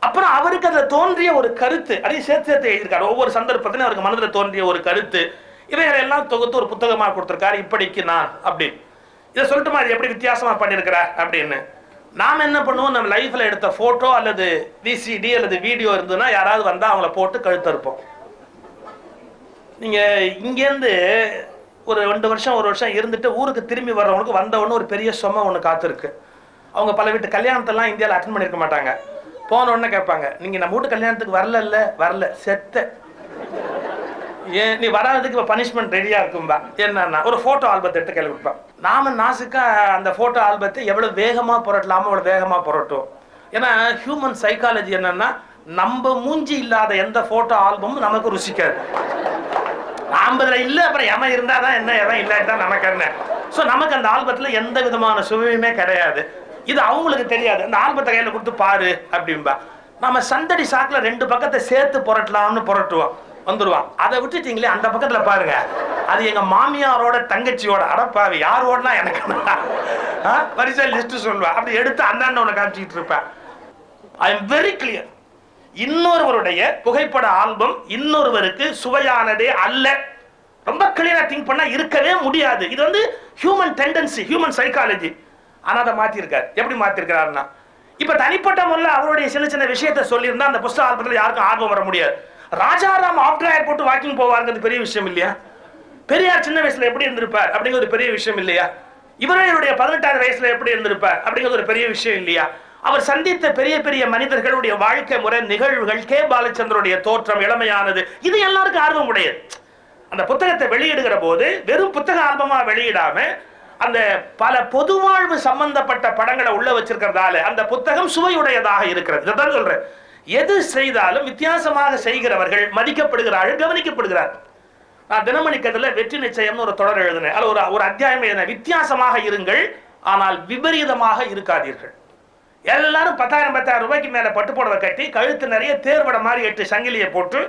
Speaker 2: அப்புறம் அவருக்கு அதில் தோன்றிய ஒரு கருத்து. அதையும் சேர்த்து சேர்த்து எழுதியிருக்காரு. ஒவ்வொரு சந்தர்ப்பத்திலும் அவருக்கு மனதில் தோன்றிய ஒரு கருத்து. இவைகளை எல்லாம் தொகுத்து ஒரு புத்தகமாக கொடுத்துருக்காரு இப்படிக்கு நான் அப்படி இதை சொல்லிட்டு மாதிரி எப்படி வித்தியாசமாக பண்ணியிருக்கிறார் அப்படின்னு. நாம் என்ன பண்ணுவோம்? நம்ம லைஃப்பில் எடுத்த ஃபோட்டோ அல்லது விசிடி அல்லது வீடியோ இருந்ததுன்னா யாராவது வந்தால் அவங்கள போட்டு கழுத்தறுப்போம். நீங்கள் இங்கேருந்து ஒரு ரெண்டு வருஷம் ஒரு வருஷம் இருந்துட்டு ஊருக்கு திரும்பி வர்றவங்களுக்கு வந்தவொன்னு ஒரு பெரிய சுமை ஒன்று காத்திருக்கு. அவங்க பல வீட்டு கல்யாணத்தெல்லாம் இந்தியாவில் அட்டன் பண்ணியிருக்க மாட்டாங்க. போன உடனே கேட்பாங்க நீங்கள் நம்ம வீட்டு கல்யாணத்துக்கு வரல வரல. செத்த. ஏன்? நீ வராததுக்கு இப்போ பனிஷ்மெண்ட் ரெடியாக இருக்கும்பா. என்னன்னா ஒரு ஃபோட்டோ ஆல்பத்தை எடுத்து கையில் நாம நாசுக்கா அந்த ஃபோட்டோ ஆல்பத்தை எவ்வளோ வேகமாக புரட்டலாமோ? அவ்வளோ வேகமாக புரட்டும். ஏன்னா ஹியூமன் சைக்காலஜி என்னன்னா நம்ம மூஞ்சி இல்லாத எந்த ஃபோட்டோ ஆல்பமும் நமக்கு ருசிக்காது. ஐம்பதுல இல்லை அப்புறம் எவன் இருந்தால் தான் என்ன எவன் இல்லாட்டா நமக்கு என்ன? ஸோ நமக்கு அந்த ஆல்பத்தில் எந்த விதமான சுவையுமே கிடையாது. இது அவங்களுக்கு தெரியாது. அந்த ஆல்பத்தை கையில கொடுத்து பாரு அப்படிம்பா. நம்ம சந்தடி சாக்குல ரெண்டு பக்கத்தை சேர்த்து புரட்டலாம்னு புரட்டுவோம். வந்துடுவான் அதை விட்டுட்டீங்களே அந்த பக்கத்துல பாருங்க. அது எங்க மாமியாரோட தங்கச்சியோட. அடப்பாவி யார் ஓடனா எனக்கு வரிசை லிஸ்ட் சொல்லுவா. அப்படி எடுத்து அந்தாண்ட உனக்கு காமிச்சிட்டு இருப்பேன் ஐ எம் வெரி கிளியர் இன்னொருவருடைய புகைப்பட ஆல்பம் இன்னொருவருக்கு சுவையானதே அல்ல. ரொம்ப கிளியரா திங்க் பண்ணா இருக்கவே முடியாது. இது வந்து ஹியூமன் டெண்டன்சி ஹியூமன் சைக்காலஜி ஆனால் அதை மாற்றிருக்கார் எப்படி மாத்திருக்கிறாருன்னா இப்ப தனிப்பட்ட முறையில் அவருடைய சின்ன சின்ன விஷயத்தை சொல்லியிருந்தா அந்த புஸ்தக ஆல்பத்தில் யாருக்கும் ஆர்வம் வர முடியாது. ராஜாராம் ஆஃப்டர் ஏர் போட்டு வாக்கிங் போவாருங்கிறது பெரிய விஷயம் இல்லையா? பெரியார் சின்ன வயசுல எப்படி இருந்திருப்பார் அப்படிங்கிறது ஒரு பெரிய விஷயம் இல்லையா? இவருடைய பதினெட்டாவது வயசுல எப்படி இருந்திருப்பார் அப்படிங்கிறது ஒரு பெரிய விஷயம் இல்லையா? அவர் சந்தித்த பெரிய பெரிய மனிதர்களுடைய வாழ்க்கை முறை நிகழ்வுகள் கே பாலச்சந்திரனுடைய தோற்றம் இளமையானது இது எல்லாருக்கும் ஆர்வம் உடையது அந்த புத்தகத்தை வெளியிடுகிற போது வெறும் புத்தக ஆல்பமா வெளியிடாம அந்த பல பொதுவாழ்வு சம்பந்தப்பட்ட படங்களை உள்ள வச்சிருக்கிறதால அந்த புத்தகம் சுவையுடையதாக இருக்கிறது. இதான் சொல்றேன். எது செய்தாலும் வித்தியாசமாக செய்கிறவர்கள் மதிக்கப்படுகிறார்கள் கவனிக்கப்படுகிறார்கள். நான் தினமணி கதில் வெற்றி நிச்சயம்னு ஒரு தொடர் எழுதினேன். அதில் ஒரு ஒரு அத்தியாயம் எழுதின வித்தியாசமாக இருங்கள் ஆனால் விபரீதமாக இருக்காதீர்கள். எல்லாரும் பத்தாயிரம் பத்தாயிரம் ரூபாய்க்கு மேலே பட்டு புடவை கட்டி கழுத்து நிறைய தேர்வடை மாதிரி எட்டு சங்கிலியை போட்டு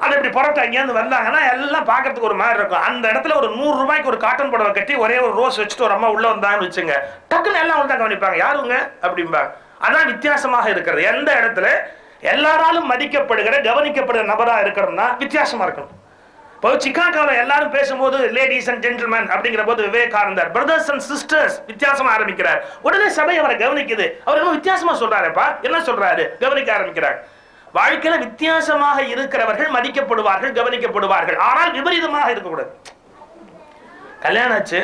Speaker 2: அது இப்படி புறப்பட்டு அங்கேருந்து வந்தாங்கன்னா எல்லாம் பார்க்கறதுக்கு ஒரு மாதிரி இருக்கும். அந்த இடத்துல ஒரு நூறு ரூபாய்க்கு ஒரு காட்டன் புடவை கட்டி ஒரே ஒரு ரோஸ் வச்சுட்டு ஒரு அம்மா உள்ள வந்தாங்கன்னு வச்சுங்க. டக்குன்னு எல்லாம் அவங்க தான் கவனிப்பாங்க. யாருங்க? அப்படிம்பாங்க. அதான் வித்தியாசமாக இருக்கிறது. எந்த இடத்துல எல்லாராலும் மதிக்கப்படுகிற கவனிக்கப்படுகிற நபரா இருக்கணும்னா வித்தியாசமா இருக்கணும். இப்போ சிக்காகோவில் எல்லாரும் பேசும்போது லேடிஸ் அண்ட் ஜென்டில்மேன் அப்படிங்கிற போது விவேகானந்தர் பிரதர்ஸ் அண்ட் சிஸ்டர்ஸ் வித்தியாசமா ஆரம்பிக்கிறார். உடனே சபை அவரை கவனிக்குது. அவர் என்ன வித்தியாசமா சொல்றாருப்பா. என்ன சொல்றாரு? கவனிக்க ஆரம்பிக்கிறார். வாழ்க்கையில வித்தியாசமாக இருக்கிறவர்கள் மதிக்கப்படுவார்கள் கவனிக்கப்படுவார்கள். ஆனால் விபரீதமாக இருக்கக்கூடாது. கல்யாணம் ஆச்சு.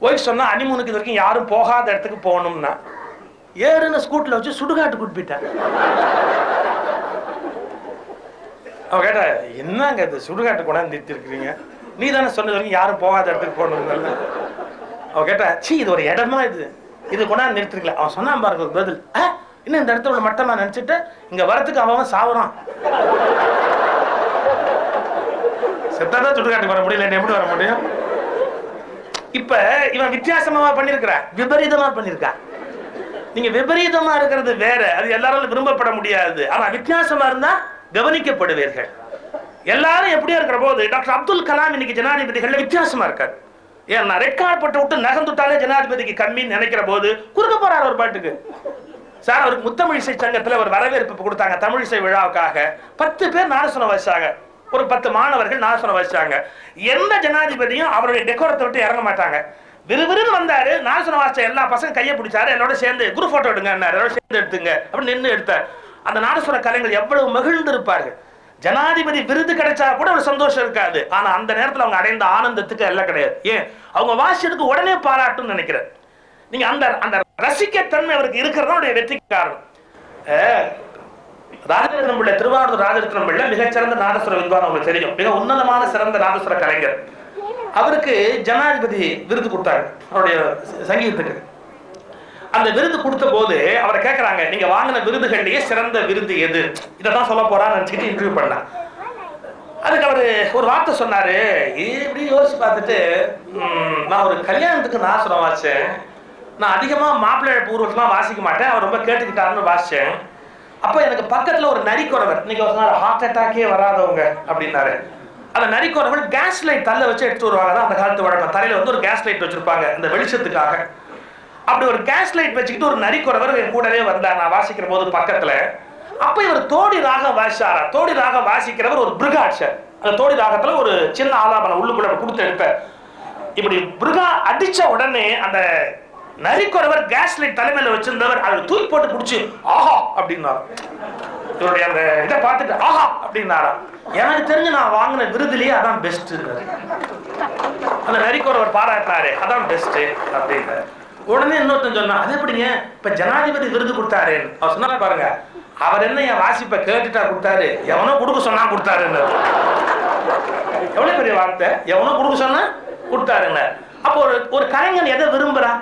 Speaker 2: ஒய்ஃப் சொன்னா அனிமூனுக்கு இது வரைக்கும் யாரும் போகாத இடத்துக்கு போகணும்னா ஏறுன ஸ்கூட்டில் வச்சு சுடுகாட்டு கூட்டிட்டாங்க. அவ கேட்டா என்னங்க இது? சுடுகாட்டு கொண்டாந்து நிறுத்திருக்கிறீங்க? நீ தானே சொன்னது வரைக்கும் யாரும் போகாத இடத்துக்கு போகணும் அவ கேட்டா சீ இது ஒரு இடமா இது? இது கொண்டாந்து நிறுத்திருக்கல. அவன் சொன்னான் பாருங்க ஒரு பதில் "ஆ, இன்னும் இந்த இடத்துல உள்ள மட்டமா நினைச்சிட்டு இங்க வரத்துக்கு அவன் அவன் சாவறான். செத்தாதான் சுடுகாட்டுக்கு வர முடியல எப்படி வர முடியும்? இப்ப இவன் வித்தியாசமா பண்ணிருக்கிறான் விபரீதமா பண்ணிருக்கா. நீங்க விபரீதமா இருக்கிறது வேற அது எல்லாராலும் விரும்பப்பட முடியாது. ஆனா வித்தியாசமா இருந்தா கவனிக்கப்படுவீர்கள். எல்லாரும் எப்படியா இருக்கிற போது டாக்டர் அப்துல் கலாம் இன்னைக்கு ஜனாதிபதிகள் வித்தியாசமா இருக்காரு. ஏன்னா ரெட் பட்டு விட்டு நகர்ந்துட்டாலே ஜனாதிபதிக்கு கம்மின்னு நினைக்கிற போது குறுக்க போறாரு ஒரு பாட்டுக்கு. சார் அவருக்கு முத்தமிழிசை சங்கத்தில் ஒரு வரவேற்பு கொடுத்தாங்க தமிழிசை விழாவுக்காக. பத்து பேர் நாரசனம் வச்சாங்க ஒரு பத்து மாணவர்கள் நாரசனம் வச்சாங்க எந்த ஜனாதிபதியும் அவருடைய டெக்கோரத்தை விட்டு இறங்க மாட்டாங்க. விறுவிறுன்னு வந்தாரு நாரசனம் வாச எல்லா பசங்க கையை பிடிச்சாரு எல்லாரோட சேர்ந்து குரூப் போட்டோ எடுங்க எல்லாரோட சேர்ந்து எடுத்துங்க அப்படின்னு நின்று எடுத்தார். அந்த நாடசுர கலைஞர்கள் எவ்வளவு மகிழ்ந்து இருப்பார்கள். ஜனாதிபதி விருது கிடைச்சா கூட ஒரு சந்தோஷம் இருக்காது. ஆனா அந்த நேரத்தில் அவங்க அடைந்த ஆனந்தத்துக்கு எல்லாம் கிடையாது. ஏன்? அவங்க வாசியதுக்கு உடனே பாராட்டும்னு நினைக்கிறேன். நீங்க அந்த அந்த ரசிக்கத்தன்மை அவருக்கு இருக்கிறதா அவருடைய வெற்றிக்கு காரணம். அஹ், ராஜரத்னம் பிள்ளை திருவாரூர் ராஜரத்னம் பிள்ளை மிகச்சிறந்த நாதஸ்வர வித்வான் உங்களுக்கு தெரியும். மிக உன்னதமான சிறந்த நாதஸ்வர கலைஞர். அவருக்கு ஜனாதிபதி விருது கொடுத்தாரு. அவருடைய சங்கீதத்துக்கு. அந்த விருது கொடுத்த போது அவரை கேட்கறாங்க நீங்க வாங்கின விருதுகள்லயே சிறந்த விருது எது? இதான் சொல்ல போறான்னு நினைச்சிட்டு இன்டர்வியூ பண்ணலாம். அதுக்கு அவரு ஒரு வார்த்தை சொன்னாரு. இப்படி யோசிச்சு பார்த்துட்டு நான் ஒரு கல்யாணத்துக்கு நாசனம் வாசிச்சேன் நான் அதிகமாக மாப்பிள்ளை பூர்வத்தெல்லாம் வாசிக்க மாட்டேன். அவர் ரொம்ப கேட்டுக்கிட்டாருன்னு வாசித்தேன் அப்போ எனக்கு பக்கத்தில் ஒரு நரிக்குறவர் இன்னைக்கு ஒரு நாள் ஹார்ட் அட்டாக்கே வராதவங்க அப்படின்னாரு. அந்த நரிக்குறவர் கேஸ் லைட் தள்ள வச்சு எடுத்து வருவாங்க. தான் அந்த காலத்து வழக்கம். தலையில் வந்து ஒரு கேஸ் லைட் வச்சுருப்பாங்க இந்த வெளிச்சத்துக்காக. அப்படி ஒரு கேஸ் லைட் வச்சுக்கிட்டு ஒரு நரிக்குறவர் என் கூடவே வந்தார். நான் வாசிக்கிற போது பக்கத்தில். அப்போ இவர் தோடி ராகம் வாசிச்சாரா? தோடி ராகம் வாசிக்கிறவர் ஒரு பிருகாட்சர். அந்த தோடி ராகத்தில் ஒரு சின்ன ஆலாபனை உள்ளுக்குள்ள கொடுத்து எடுப்பேன் இப்படி பிருகா அடித்த உடனே அந்த நரிக்குறவர் கேஸ் லைட் தலைமையில வச்சிருந்தவர் அதை தூக்கி போட்டு குடிச்சு ஆஹா! அப்படின்னாரு. இவருடைய அந்த இதை பார்த்துட்டு ஆஹா! அப்படின்னாரா. எனக்கு தெரிஞ்சு நான் வாங்கின விருதுலயே அதான் பெஸ்ட் அந்த நரிக்குறவர் பாராட்டினாரு அதான் பெஸ்ட் அப்படின்னு உடனே இன்னொருத்தன் சொன்னா அது எப்படிங்க? இப்ப ஜனாதிபதி விருது கொடுத்தாரு அவர் சொன்னா பாருங்க அவர் என்ன என் வாசிப்பை கேட்டுட்டா கொடுத்தாரு? எவனோ கொடுக்க சொன்னா கொடுத்தாருன்னு எவ்வளவு பெரிய வார்த்தை? எவனோ கொடுக்க சொன்னா கொடுத்தாருங்க அப்போ ஒரு ஒரு கலைஞன் எதை விரும்புறான்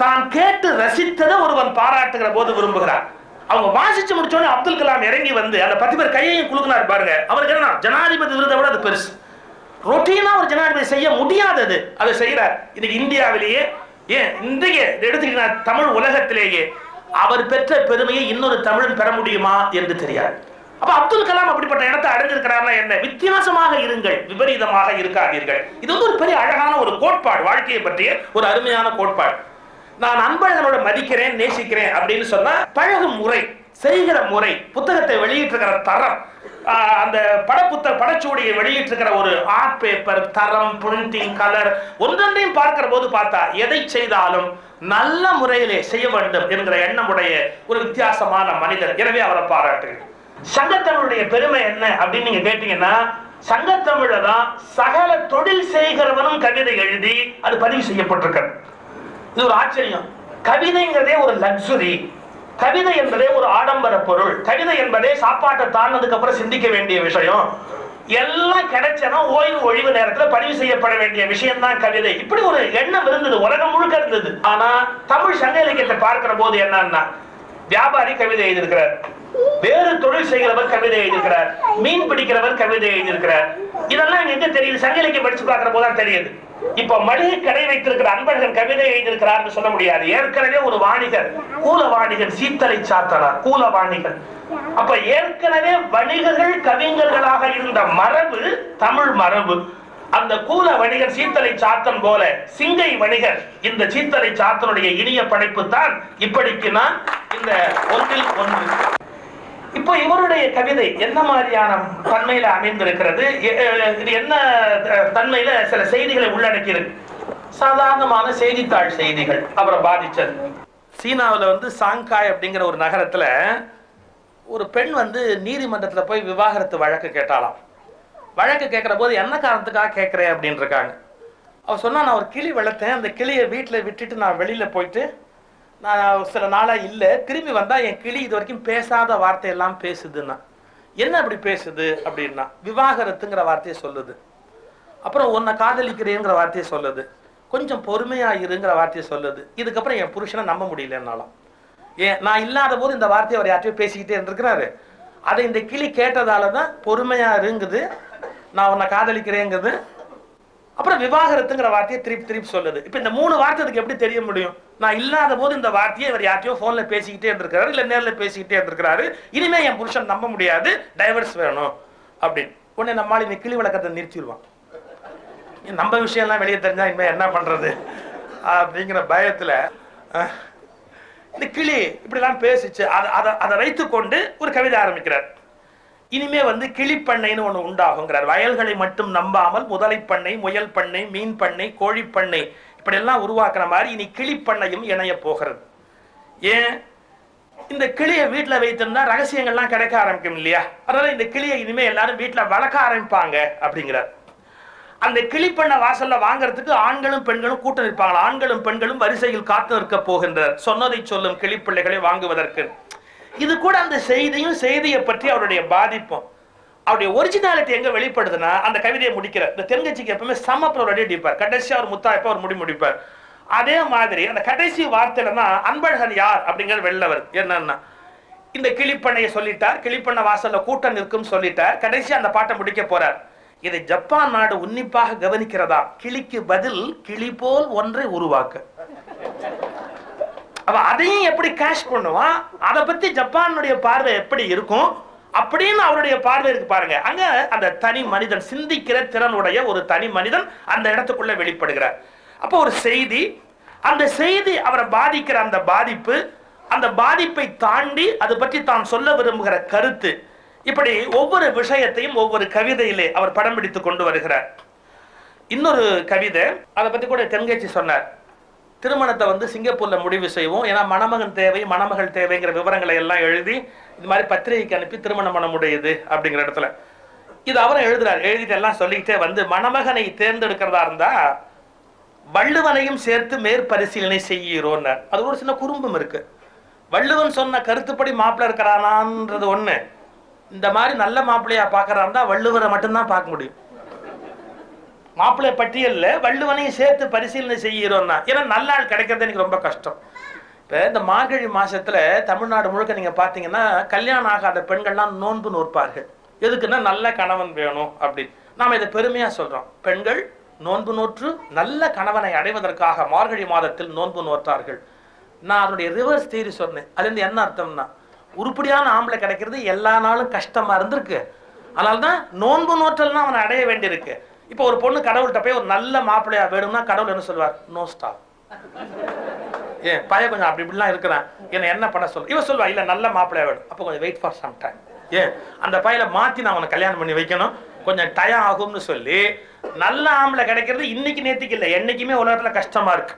Speaker 2: தான் கேட்டு ரசித்ததை ஒருவன் பாராட்டுகிற போது விரும்புகிறான் அவங்க வாசிச்சு முடிச்சோடனே அப்துல் கலாம் இறங்கி வந்து அந்த பத்து பேர் கையையும் குழுக்கினார் பாருங்க. அவருக்கு என்ன ஜனாதிபதி விருதை விட அது பெருசு. ரொட்டீனா ஒரு ஜனாதிபதி செய்ய முடியாதது அதை செய்யறார் இன்னைக்கு இந்தியாவிலேயே ஏன் இன்றைய எடுத்துக்கிட்டா தமிழ் உலகத்திலேயே அவர் பெற்ற பெருமையை இன்னொரு தமிழன் பெற முடியுமா என்று தெரியாது. அப்ப அப்துல் கலாம் அப்படிப்பட்ட இடத்தை அடைஞ்சிருக்கிறார்னா என்ன? வித்தியாசமாக இருங்கள் விபரீதமாக இருக்காதீர்கள். இது வந்து ஒரு பெரிய அழகான ஒரு கோட்பாடு வாழ்க்கையை பற்றிய ஒரு அருமையான கோட்பாடு. நான் அன்பழகனோட மதிக்கிறேன் நேசிக்கிறேன் அப்படின்னு சொன்னா பழகும் முறை செய்கிற முறை புத்தகத்தை வெளியிட்டிருக்கிற தரம் அந்த படப்புத்த படச்சுவடியை வெளியிட்டிருக்கிற ஒரு ஆர்ட் பேப்பர் தரம் பிரிண்டிங் கலர் ஒன்றொன்றையும் பார்க்கிற போது பார்த்தா எதை செய்தாலும் நல்ல முறையிலே செய்ய வேண்டும் என்கிற எண்ணமுடைய ஒரு வித்தியாசமான மனிதர் எனவே அவரை பாராட்டுகிறேன். சங்கத்தமிழுடைய பெருமை என்ன அப்படின்னு நீங்க கேட்டீங்கன்னா சங்கத்தமிழ தான் சகல தொழில் செய்கிறவனும் கவிதை எழுதி அது பதிவு செய்யப்பட்டிருக்கிறது. இது ஒரு ஆச்சரியம். கவிதைங்கிறதே ஒரு லக்ஸுரி கவிதை என்பதே ஒரு ஆடம்பர பொருள். கவிதை என்பதே சாப்பாட்டை தாண்டதுக்கு அப்புறம் சிந்திக்க வேண்டிய விஷயம். எல்லாம் கிடைச்சனா ஓய்வு ஒழிவு நேரத்துல பதிவு செய்யப்பட வேண்டிய விஷயம் தான் கவிதை. இப்படி ஒரு எண்ணம் இருந்தது உலகம் முழுக்க இருந்தது. ஆனா தமிழ் சங்க இலக்கியத்தை பார்க்கிற போது என்னன்னா வியாபாரி கவிதை எழுதியிருக்கிறார். வேறு தொழில் செய்கிறவர் கவிதை எழுதியிருக்கிறார். மீன் பிடிக்கிறவர் கவிதை எழுதியிருக்கிறார். இதெல்லாம் எங்க தெரியுது? சங்க இலக்கியம் படிச்சு பார்க்கிற போதுதான் தெரியுது. இப்ப மளிகை கடை வைத்திருக்கிற அன்பர்கள் கவிதை எழுதியிருக்கிறார்னு சொல்ல முடியாது. ஏற்கனவே ஒரு வாணிகர் கூல வாணிகர் சீத்தலை சாத்தனார் கூல வாணிகர் அப்ப ஏற்கனவே வணிகர்கள் கவிஞர்களாக இருந்த மரபு தமிழ் மரபு. அந்த கூல வணிகர் சீத்தலை சாத்தன் போல சிங்கை வணிகர் இந்த சீத்தலை சாத்தனுடைய இனிய படைப்பு தான் இப்படிக்கு நான் இந்த ஒன்றில் ஒன்று. இப்போ இவருடைய கவிதை என்ன மாதிரியான தன்மையில அமைந்திருக்கிறது? இது என்ன தன்மையில சில செய்திகளை உள்ளடக்கி இருக்கு சாதாரணமான செய்தித்தாள் செய்திகள் அவரை பாதிச்சது சீனாவுல வந்து சாங்காய் அப்படிங்கிற ஒரு நகரத்துல ஒரு பெண் வந்து நீதிமன்றத்துல போய் விவாகரத்து வழக்கு கேட்டாலாம் வழக்கு கேட்குற போது என்ன காரணத்துக்காக கேட்குறேன் அப்படின்னு இருக்காங்க. அவ சொன்னா நான் ஒரு கிளி வளர்த்தேன். அந்த கிளியை வீட்டுல விட்டுட்டு நான் வெளியில போயிட்டு நான் சில நாளாக இல்லை. திரும்பி வந்தால் என் கிளி இது வரைக்கும் பேசாத வார்த்தையெல்லாம் பேசுதுன்னா. என்ன அப்படி பேசுது அப்படின்னா விவாகரத்துங்கிற வார்த்தையை சொல்லுது. அப்புறம் உன்னை காதலிக்கிறேங்கிற வார்த்தையை சொல்லுது. கொஞ்சம் பொறுமையாக இருங்கிற வார்த்தையை சொல்லுது. இதுக்கப்புறம் என் புருஷனை நம்ப முடியல என்னால ஏன் நான் இல்லாத போது இந்த வார்த்தையை அவர் யார்ட்டையும் பேசிக்கிட்டே இருந்திருக்கிறாரு. அதை இந்த கிளி கேட்டதால தான் பொறுமையாக இருங்குது. நான் உன்னை காதலிக்கிறேங்குது. அப்புறம் விவாகரத்துங்கிற வார்த்தையை திருப்பி திருப்பி சொல்லுது. இப்போ இந்த மூணு வார்த்தைக்கு எப்படி தெரிய முடியும்? நான் இல்லாத போது இந்த வார்த்தையை இவர் யார்ட்டையோ ஃபோனில் பேசிக்கிட்டே இருந்திருக்கிறாரு இல்லை நேரில் பேசிக்கிட்டே இருந்திருக்கிறாரு. இனிமே என் புருஷன் நம்ப முடியாது டைவர்ஸ் வேணும் அப்படின்னு. உடனே நம்மளால இந்த கிளி விளக்கத்தை நிறுத்திடுவான். நம்ம விஷயம்லாம் வெளியே தெரிஞ்சா இனிமே என்ன பண்றது? அப்படிங்கிற பயத்துல இந்த கிளி இப்படிலாம் பேசிச்சு அதை அதை அதை வைத்துக்கொண்டு ஒரு கவிதை ஆரம்பிக்கிறார். இனிமே வந்து கிளிப்பண்ணைன்னு ஒன்று உண்டாகுங்கிறார். வயல்களை மட்டும் நம்பாமல் முதலை பண்ணை முயல் பண்ணை மீன் பண்ணை கோழிப்பண்ணை இப்படியெல்லாம் உருவாக்குற மாதிரி இனி கிளிப்பண்ணையும் இணைய போகிறது. ஏன்? இந்த கிளியை வீட்டில் வைத்திருந்தா ரகசியங்கள்லாம் கிடைக்க ஆரம்பிக்கும் இல்லையா? அதனால இந்த கிளியை இனிமேல் எல்லாரும் வீட்டில் வளர்க்க ஆரம்பிப்பாங்க அப்படிங்கிறார். அந்த கிளிப்பண்ணை வாசல்ல வாங்குறதுக்கு ஆண்களும் பெண்களும் கூட்டம் நிற்பாங்க ஆண்களும் பெண்களும் வரிசையில் காத்து நிற்க போகின்றனர். சொன்னதை சொல்லும் கிளிப்பிள்ளைகளை வாங்குவதற்கு. இது கூட அந்த செய்தியும் செய்தியை பற்றி அவருடைய பாதிப்பும். அவருடைய ஒரிஜினாலிட்டி எங்க வெளிப்படுதுன்னா அந்த கவிதையை முடிக்கிறார் இந்த தென்கட்சிக்கு எப்பவுமே சமப்பில் ஒரு அடி அடிப்பார். கடைசியா ஒரு முத்தாய்ப்பா ஒரு முடி முடிப்பார். அதே மாதிரி அந்த கடைசி வார்த்தையில தான் அன்பழகன் யார் அப்படிங்கிறது வெளில வருது என்னன்னா இந்த கிளிப்பண்ணையை சொல்லிட்டார். கிளிப்பண்ண வாசல்ல கூட்டம் நிற்கும் சொல்லிட்டார். கடைசி அந்த பாட்டை முடிக்க போறார். இதை ஜப்பான் நாடு உன்னிப்பாக கவனிக்கிறதா? கிளிக்கு பதில் கிளி போல் ஒன்றை உருவாக்க. அவ அதையும் எப்படி கேஷ் பண்ணுவான்? அதை பத்தி ஜப்பானுடைய பார்வை எப்படி இருக்கும்? அப்படின்னு அவருடைய பார்வை இருக்கு பாருங்க. அங்க அந்த தனி மனிதன் சிந்திக்கிற திறனுடைய ஒரு தனி மனிதன் அந்த இடத்துக்குள்ள வெளிப்படுகிறார். அப்போ ஒரு செய்தி அந்த செய்தி அவரை பாதிக்கிற அந்த பாதிப்பு அந்த பாதிப்பை தாண்டி அது பற்றி தான் சொல்ல விரும்புகிற கருத்து. இப்படி ஒவ்வொரு விஷயத்தையும் ஒவ்வொரு கவிதையிலே அவர் படம் பிடித்து கொண்டு வருகிறார். இன்னொரு கவிதை அதை பத்தி கூட தென்கட்சி சொன்னார். திருமணத்தை வந்து சிங்கப்பூர்ல முடிவு செய்வோம். ஏன்னா மணமகன் தேவை மணமகள் தேவைங்கிற விவரங்களை எல்லாம் எழுதி இது மாதிரி பத்திரிகைக்கு அனுப்பி திருமணம் பண்ண முடியுது அப்படிங்கிற இடத்துல. இது அவரும் எழுதுறார். எழுதிட்டு எல்லாம் சொல்லிக்கிட்டே வந்து மணமகனை தேர்ந்தெடுக்கிறதா இருந்தா வள்ளுவனையும் சேர்த்து மேற்பரிசீலனை செய்கிறோன்னு. அது ஒரு சின்ன குறும்பும் இருக்கு. வள்ளுவன் சொன்ன கருத்துப்படி மாப்பிள்ள இருக்கிறானான்றது ஒண்ணு. இந்த மாதிரி நல்ல மாப்பிள்ளையா பார்க்கறாருந்தா வள்ளுவரை மட்டும்தான் பார்க்க முடியும். மாப்பிள்ளை பட்டியலில் வள்ளுவனையும் சேர்த்து பரிசீலனை செய்கிறோம்னா. ஏன்னா நல்ல ஆள் கிடைக்கிறது எனக்கு ரொம்ப கஷ்டம். இப்போ இந்த மார்கழி மாதத்தில் தமிழ்நாடு முழுக்க நீங்கள் பார்த்தீங்கன்னா கல்யாணம் ஆகாத பெண்கள்லாம் நோன்பு நோற்பார்கள். எதுக்குன்னா நல்ல கணவன் வேணும் அப்படின்னு. நாம் இதை பெருமையாக சொல்கிறோம் பெண்கள் நோன்பு நோற்று நல்ல கணவனை அடைவதற்காக மார்கழி மாதத்தில் நோன்பு நோற்றார்கள். நான் அதனுடைய ரிவர்ஸ் தீரி சொன்னேன். அதுலேருந்து என்ன அர்த்தம்னா உருப்படியான ஆம்பளை கிடைக்கிறது எல்லா நாளும் கஷ்டமாக இருந்திருக்கு. அதனால்தான் நோன்பு நோற்றல்னா அவனை அடைய வேண்டியிருக்கு. இப்போ ஒரு பொண்ணு கடவுள்கிட்ட போய் ஒரு நல்ல மாப்பிள்ளையா வேணும்னா கடவுள் என்ன சொல்வார் நோ ஸ்டாப் ஏன்? பையன் கொஞ்சம் அப்படி இப்படிலாம் இருக்கிறான். என்ன என்ன பண்ண சொல்ல. இவன் சொல்லுவா இல்ல நல்ல மாப்பிள்ளையா வேணும். அப்போ கொஞ்சம் வெயிட் ஃபார் சம் டைம் ஏன்? அந்த பையனை மாத்தி நான் அவனை கல்யாணம் பண்ணி வைக்கணும். கொஞ்சம் டயம் ஆகும்னு சொல்லி நல்ல ஆம்பளை கிடைக்கிறது இன்னைக்கு நேத்திக்கு இல்லை. என்னைக்குமே உலகத்துல கஷ்டமா இருக்கு.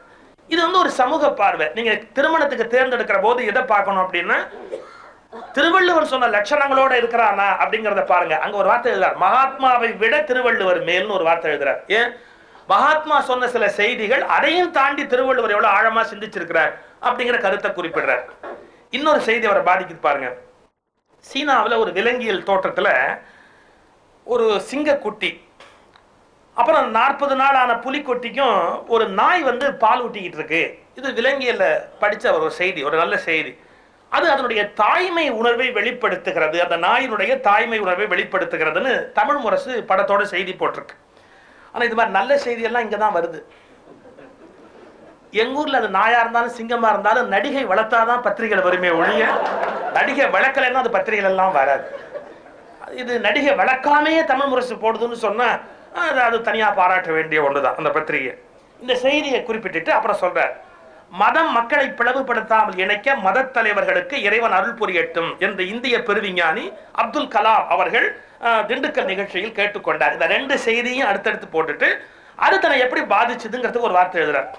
Speaker 2: இது வந்து ஒரு சமூக பார்வை. நீங்க திருமணத்துக்கு தேர்ந்தெடுக்கிற போது எதை பார்க்கணும் அப்படின்னா திருவள்ளுவர் சொன்ன லட்சணங்களோட இருக்கிறானா அப்படிங்கிறத பாருங்க. அங்க ஒரு வார்த்தை எழுதுறார். மகாத்மாவை விட திருவள்ளுவர் மேல்னு ஒரு வார்த்தை எழுதுறார். ஏன்? மகாத்மா சொன்ன சில செய்திகள் அதையும் தாண்டி திருவள்ளுவர் எவ்வளவு ஆழமா சிந்திச்சிருக்கிறார் அப்படிங்கிற கருத்தை குறிப்பிடுறார். இன்னொரு செய்தி அவரை பாதிக்குது பாருங்க. சீனாவுல ஒரு விலங்கியல் தோற்றத்துல ஒரு சிங்கக்குட்டி அப்புறம் நாற்பது நாள் ஆன புலிக்குட்டிக்கும் ஒரு நாய் வந்து பால் ஊட்டிக்கிட்டு இருக்கு. இது விலங்கியல்ல படிச்ச ஒரு செய்தி ஒரு நல்ல செய்தி. அது அதனுடைய தாய்மை உணர்வை வெளிப்படுத்துகிறது. அந்த நாயினுடைய தாய்மை உணர்வை வெளிப்படுத்துகிறதுன்னு தமிழ் முரசு படத்தோட செய்தி போட்டிருக்கு. ஆனால் இது மாதிரி நல்ல செய்தியெல்லாம் இங்கே தான் வருது. எங்கள் ஊரில் அது நாயாக இருந்தாலும் சிங்கமாக இருந்தாலும் நடிகை வளர்த்தாதான் பத்திரிகைகள் வருமே ஒழிய நடிகை வளர்க்கலைன்னா அது பத்திரிகைகள் எல்லாம் வராது. இது நடிகை வளர்க்காமையே தமிழ் முரசு போடுதுன்னு சொன்னால் அது அது தனியாக பாராட்ட வேண்டிய ஒன்று தான் அந்த பத்திரிகை இந்த செய்தியை குறிப்பிட்டுட்டு அப்புறம் சொல்கிறார் மதம் மக்களை பிளவுபடுத்தாமல் இணைக்க மதத் தலைவர்களுக்கு இறைவன் அருள் புரியட்டும் என்று இந்திய பெருவிஞ்ஞானி அப்துல் கலாம் அவர்கள் அஹ், திண்டுக்கல் நிகழ்ச்சியில் கேட்டுக்கொண்டார். இந்த ரெண்டு செய்தியும் அடுத்தடுத்து போட்டுட்டு அது தன்னை எப்படி பாதிச்சதுங்கிறதுக்கு ஒரு வார்த்தை எழுதுறார்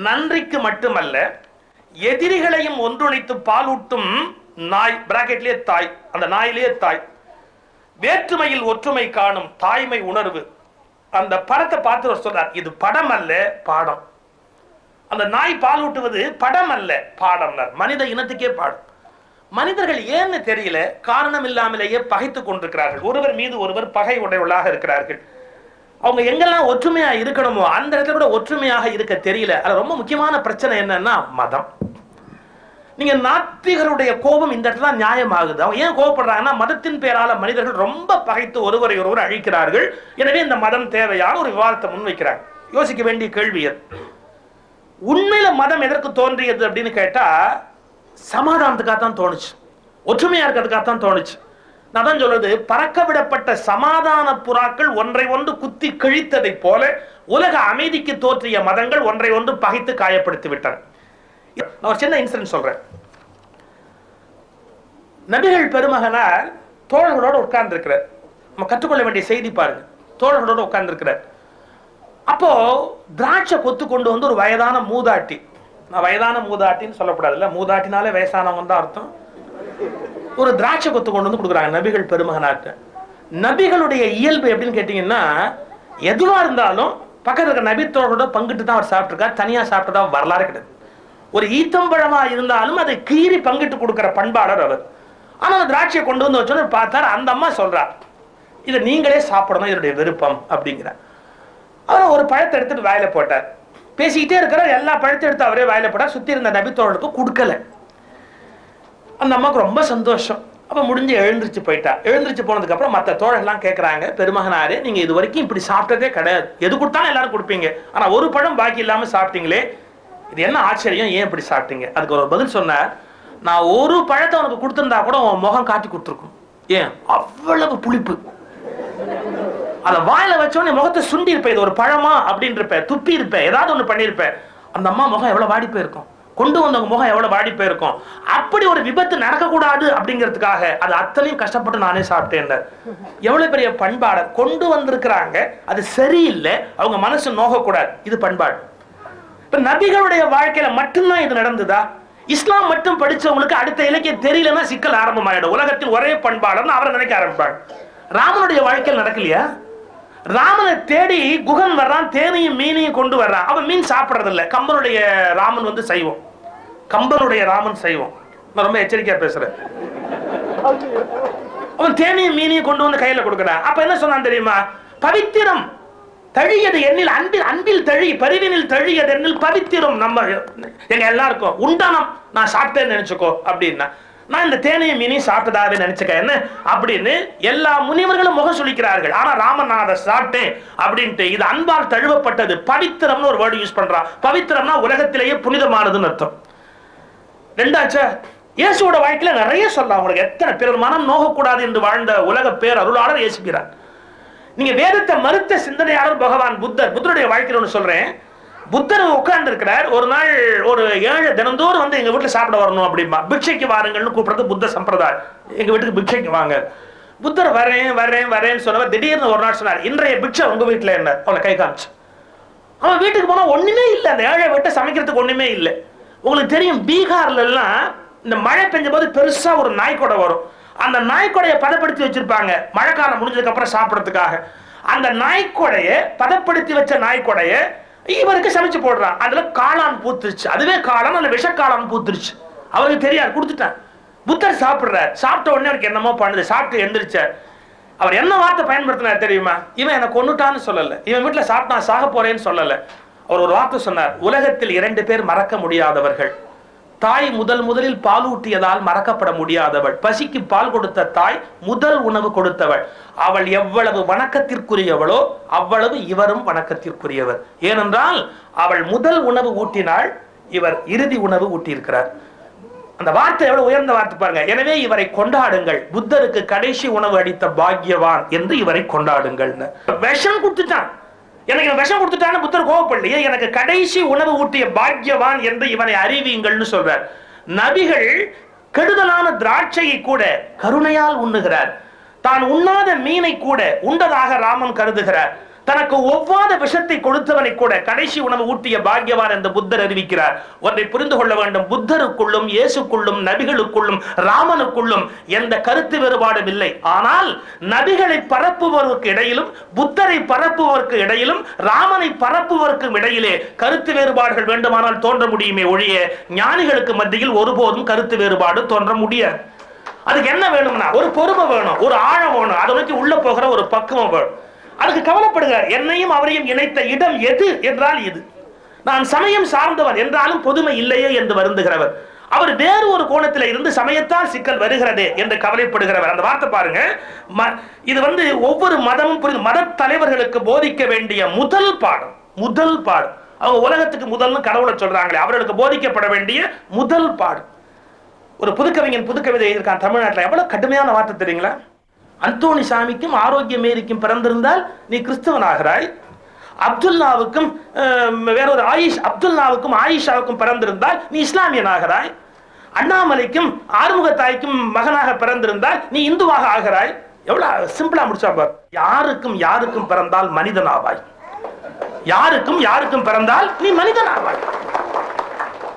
Speaker 2: நன்றிக்கு மட்டுமல்ல எதிரிகளையும் ஒன்றுணைத்து பாலூட்டும் நாய் பிராக்கெட்லயே தாய் அந்த நாயிலேயே தாய். வேற்றுமையில் ஒற்றுமை காணும் தாய்மை உணர்வு. அந்த படத்தை பார்த்து சொல்றார் இது படம் அல்ல பாடம். அந்த நாய் பால் ஊட்டுவது படம் அல்ல பாடம் மனித இனத்துக்கே பாடம். மனிதர்கள் ஏன்னு தெரியல காரணம் இல்லாமலேயே பகைத்துக் கொண்டிருக்கிறார்கள். ஒருவர் மீது ஒருவர் பகை உடையவர்களாக இருக்கிறார்கள். அவங்க எங்கெல்லாம் ஒற்றுமையா இருக்கணுமோ அந்த இடத்துல கூட ஒற்றுமையாக இருக்க தெரியல. அது ரொம்ப முக்கியமான பிரச்சனை என்னன்னா மதம். நீங்க நாத்திகருடைய கோபம் இந்த இடத்துல தான் நியாயமாகுது. அவங்க ஏன் கோபப்படுறாங்கன்னா மதத்தின் பேரால மனிதர்கள் ரொம்ப பகைத்து ஒருவரை ஒருவர் அழிக்கிறார்கள். எனவே இந்த மதம் தேவையான ஒரு விவாதத்தை முன்வைக்கிறாங்க. யோசிக்க வேண்டிய கேள்வி அது. உண்மையில மதம் எதற்கு தோன்றியது அப்படின்னு கேட்டா சமாதானத்துக்காக தான் தோணுச்சு. ஒற்றுமையா இருக்கிறதுக்காக தான் தோணுச்சு. நான் தான் சொல்றது பறக்க விடப்பட்ட சமாதான புறாக்கள் ஒன்றை ஒன்று குத்தி கிழித்ததை போல உலக அமைதிக்கு தோற்றிய மதங்கள் ஒன்றை ஒன்று பகைத்து காயப்படுத்தி விட்டன. நான் ஒரு சின்ன இன்சிடென்ட் சொல்றேன். நபிகள் பெருமகனார் தோழர்களோட உட்கார்ந்து இருக்கிறார் நம்ம கற்றுக்கொள்ள வேண்டிய செய்தி பாருங்க. தோழர்களோட உட்கார்ந்து இருக்கிறார் அப்போ திராட்சை கொத்து கொண்டு வந்து ஒரு வயதான மூதாட்டி. நான் வயதான மூதாட்டின்னு சொல்லக்கூடாதுல்ல மூதாட்டினாலே வயசானவங்க தான் அர்த்தம். ஒரு திராட்சை கொத்து கொண்டு வந்து கொடுக்குறாங்க நபிகள் பெருமகனார்ட்ட நபிகளுடைய இயல்பு எப்படின்னு கேட்டிங்கன்னா எதுவாக இருந்தாலும் பக்கத்தில் இருக்கிற நபி பங்கிட்டு தான் அவர் சாப்பிட்ருக்கார் தனியாக சாப்பிட்டதா வரலாறு கிடையாது. ஒரு ஈத்தம்பழமாக இருந்தாலும் அதை கீறி பங்கிட்டு கொடுக்குற பண்பாளர் அவர். ஆனால் அந்த திராட்சையை கொண்டு வந்து வச்சோன்னு பார்த்தார் அந்த அம்மா சொல்கிறார் இதை நீங்களே சாப்பிடணும் இதனுடைய விருப்பம் அப்படிங்கிறார். அவர் ஒரு பழத்தை எடுத்துட்டு வாயில போட்டார். பேசிக்கிட்டே இருக்கிறார் எல்லா பழத்தை எடுத்து அவரே வாயில போட்டார். சுத்தி இருந்த நபித்தோழருக்கு கொடுக்கல. அந்த அம்மாவுக்கு ரொம்ப சந்தோஷம். அப்ப முடிஞ்சு எழுந்திருச்சு போயிட்டா. எழுந்திருச்சு போனதுக்கு அப்புறம் மற்ற தோழர்கள்லாம் கேட்கறாங்க பெருமகனாரு நீங்க இது வரைக்கும் இப்படி சாப்பிட்டதே கிடையாது. எது கொடுத்தாலும் எல்லாரும் கொடுப்பீங்க. ஆனா ஒரு பழம் பாக்கி இல்லாம சாப்பிட்டீங்களே இது என்ன ஆச்சரியம்? ஏன் இப்படி சாப்பிட்டீங்க? அதுக்கு ஒரு பதில் சொன்னார். நான் ஒரு பழத்தை உனக்கு கொடுத்துருந்தா கூட உன் முகம் காட்டி கொடுத்துருக்கும். ஏன்? அவ்வளவு புளிப்பு. அத வாயில வச்சோடனே முகத்தை சுண்டி இருப்பேன் இது ஒரு பழமா அப்படின்னு இருப்பேன் துப்பி இருப்பேன் ஏதாவது ஒண்ணு பண்ணிருப்ப அந்த அம்மா முகம் எவ்வளவு வாடி போயிருக்கும்? கொண்டு வந்தவங்க முகம் எவ்வளவு வாடி போயிருக்கும்? அப்படி ஒரு விபத்து நடக்கக்கூடாது அப்படிங்கிறதுக்காக அது அத்தனையும் கஷ்டப்பட்டு நானே சாப்பிட்டேன் எவ்வளவு பெரிய பண்பாடர் கொண்டு வந்திருக்கிறாங்க. அது சரியில்லை. அவங்க மனசு நோகக்கூடாது. இது பண்பாடு. இப்ப நபிகளுடைய வாழ்க்கையில மட்டும்தான் இது நடந்ததா? இஸ்லாம் மட்டும் படிச்சவங்களுக்கு அடுத்த இலக்கியம் தெரியலன்னா சிக்கல் ஆரம்பமாயிடும். உலகத்தில் ஒரே பண்பாளர்னு அவரை நினைக்க ஆரம்பிப்பாங்க. ராமனுடைய வாழ்க்கையில் நடக்கலையா? ராமனை தேடி குகன் வர்றான் தேனையும் மீனையும் கொண்டு வர்றான். அவன் மீன் சாப்பிடுறது இல்ல கம்பனுடைய ராமன் வந்து செய்வோம் கம்பனுடைய ராமன் செய்வோம் நான் ரொம்ப எச்சரிக்கையா பேசுறேன். அவன் தேனையும் மீனையும் கொண்டு வந்து கையில கொடுக்குறான் அப்ப என்ன சொன்னான் தெரியுமா? பவித்திரம் தழியது எண்ணில் அன்பில் அன்பில் தழி பரிவினில் தழியது எண்ணில் பவித்திரம். நம்ம எங்க எல்லாருக்கும் உண்டானம். நான் சாப்பிட்டேன்னு நினைச்சுக்கோ அப்படின்னா. நான் இந்த தேனையும் மீனையும் சாப்பிட்டதாவே நினைச்சுக்க என்ன? அப்படின்னு எல்லா முனிவர்களும் முகம் சுளிக்கிறார்கள். ஆனா ராமன் நான் அதை சாப்பிட்டேன் அப்படின்ட்டு இது அன்பால் தழுவப்பட்டது. பவித்திரம்னு ஒரு வேர்டு யூஸ் பண்றான் பவித்திரம்னா உலகத்திலேயே புனிதமானதுன்னு அர்த்தம். ரெண்டாச்சா இயேசுவோட வாழ்க்கையில நிறைய சொல்லலாம் உங்களுக்கு எத்தனை பேர் மனம் நோகக்கூடாது என்று வாழ்ந்த உலக பேர் அருளாளர் இயேசுகிறார். நீங்க வேதத்தை மறுத்த சிந்தனையாளர் பகவான் புத்தர். புத்தருடைய வாழ்க்கையில் ஒன்று சொல்றேன். புத்தர் உட்கார்ந்து இருக்கிறார் ஒரு நாள் ஒரு ஏழை தினந்தோறும் வந்து எங்க வீட்டுல சாப்பிட வரணும் அப்படிம்பா. பிக்ஷைக்கு வாருங்கள்னு கூப்பிடுறது புத்த சம்பிரதாயம். எங்க வீட்டுக்கு பிக்ஷைக்கு வாங்க. புத்தர் வரேன் வரேன் வரேன்னு சொன்னவர் திடீர்னு ஒரு நாள் சொன்னார் இன்றைய பிக்ஷை உங்க வீட்டுல என்ன? அவளை கை காமிச்சு. அவன் வீட்டுக்கு போனா ஒண்ணுமே இல்லை. அந்த ஏழை வீட்டை சமைக்கிறதுக்கு ஒண்ணுமே இல்லை. உங்களுக்கு தெரியும் பீகார்ல எல்லாம் இந்த மழை பெஞ்ச போது பெருசா ஒரு நாய்க்கொடை வரும். அந்த நாய்க்கொடையை பதப்படுத்தி வச்சிருப்பாங்க மழைக்காலம் முடிஞ்சதுக்கு அப்புறம் சாப்பிடறதுக்காக. அந்த நாய்க்கொடையை பதப்படுத்தி வச்ச நாய்க்கொடையை இவருக்கு சமைச்சு போடுறான். அதுல காளான் பூத்துருச்சு. அதுவே காளான் அதுல விஷக்காளான் பூத்துருச்சு. அவருக்கு தெரியாது கொடுத்துட்டான் புத்தர் சாப்பிடுறார். சாப்பிட்ட உடனே அவருக்கு என்னமோ பண்ணுது. சாப்பிட்டு எந்திரிச்சார். அவர் என்ன வார்த்தை பயன்படுத்தினார் தெரியுமா? இவன் எனக்கு கொண்டுட்டான்னு சொல்லல. இவன் வீட்டுல சாப்பிட்டான் சாக போறேன்னு சொல்லல. அவர் ஒரு வார்த்தை சொன்னார். உலகத்தில் இரண்டு பேர் மறக்க முடியாதவர்கள். தாய் முதல் முதலில் பாலூட்டியதால் மறக்கப்பட முடியாதவள். பசிக்கு பால் கொடுத்த தாய் முதல் உணவு கொடுத்தவள். அவள் எவ்வளவு வணக்கத்திற்குரியவளோ அவ்வளவு இவரும் வணக்கத்திற்குரியவர். ஏனென்றால் அவள் முதல் உணவு ஊட்டினாள் இவர் இறுதி உணவு ஊட்டியிருக்கிறார். அந்த வார்த்தை எவ்வளவு உயர்ந்த வார்த்தை பாருங்க. எனவே இவரை கொண்டாடுங்கள். புத்தருக்கு கடைசி உணவு அளித்த பாக்யவான் என்று இவரை கொண்டாடுங்கள் விஷம் கொடுத்துட்டான் எனக்கு விஷம் கொடுத்துட்டான்னு புத்தர் கோவப்படலையே. எனக்கு கடைசி உணவு ஊட்டிய பாக்யவான் என்று இவனை அறிவியுங்கள்னு சொல்றார். நபிகள் கெடுதலான திராட்சையை கூட கருணையால் உண்ணுகிறார். தான் உண்ணாத மீனை கூட உண்டதாக ராமன் கருதுகிறார். தனக்கு ஒவ்வாத விஷத்தை கொடுத்தவனை கூட கடைசி உணவு ஊட்டிய பாக்யவான் என்று புத்தர் அறிவிக்கிறார். ஒன்றை புரிந்து கொள்ள வேண்டும். புத்தருக்குள்ளும் இயேசுக்குள்ளும் நபிகளுக்குள்ளும் ராமனுக்குள்ளும் எந்த கருத்து வேறுபாடும் இல்லை. ஆனால் நபிகளை பரப்புவதற்கு இடையிலும் புத்தரை பரப்புவதற்கு இடையிலும் ராமனை பரப்புவதற்கும் இடையிலே கருத்து வேறுபாடுகள் வேண்டுமானால் தோன்ற முடியுமே ஒழிய ஞானிகளுக்கு மத்தியில் ஒருபோதும் கருத்து வேறுபாடு தோன்ற முடியாது. அதுக்கு என்ன வேணும்னா ஒரு பொறுமை வேணும் ஒரு ஆழம் வேணும். அதை நோக்கி உள்ள போகிற ஒரு பக்குவம் வேணும். அதுக்கு கவலைப்படுகிறார். என்னையும் அவரையும் இணைத்த இடம் எது என்றால் இது. நான் சமயம் சார்ந்தவர் என்றாலும் பொதுமை இல்லையே என்று வருந்துகிறவர். அவர் வேறு ஒரு கோணத்தில் இருந்து சமயத்தால் சிக்கல் வருகிறதே என்று கவலைப்படுகிறவர். அந்த வார்த்தை பாருங்க. ம- இது வந்து ஒவ்வொரு மதமும் புரிந்து மத தலைவர்களுக்கு போதிக்க வேண்டிய முதல் பாடம். முதல் பாடம். அவங்க உலகத்துக்கு முதல்னு கடவுளை சொல்றாங்களே அவர்களுக்கு போதிக்கப்பட வேண்டிய முதல் பாடம். ஒரு புதுக்கவிஞன் புதுக்கவிதை இருக்கான் தமிழ்நாட்டில். எவ்வளவு கடுமையான வார்த்தை தெரியுங்களா? அந்தோணி சாமிக்கும் ஆரோக்கிய மேரிக்கும் பிறந்திருந்தால் நீ கிறிஸ்தவனாகிறாய். அப்துல்லாவுக்கும் அஹ், வேறொரு ஆயிஷ் அப்துல்லாவுக்கும் ஆயிஷாவுக்கும் பிறந்திருந்தால் நீ இஸ்லாமியனாகிறாய். அண்ணாமலைக்கும் ஆறுமுகத்தாய்க்கும் மகனாக பிறந்திருந்தால் நீ இந்துவாக ஆகிறாய். எவ்வளவு சிம்பிளா முடிச்சா பார். யாருக்கும் யாருக்கும் பிறந்தால் மனிதன் ஆவாய் யாருக்கும் யாருக்கும் பிறந்தால் நீ மனிதன் ஆவாய்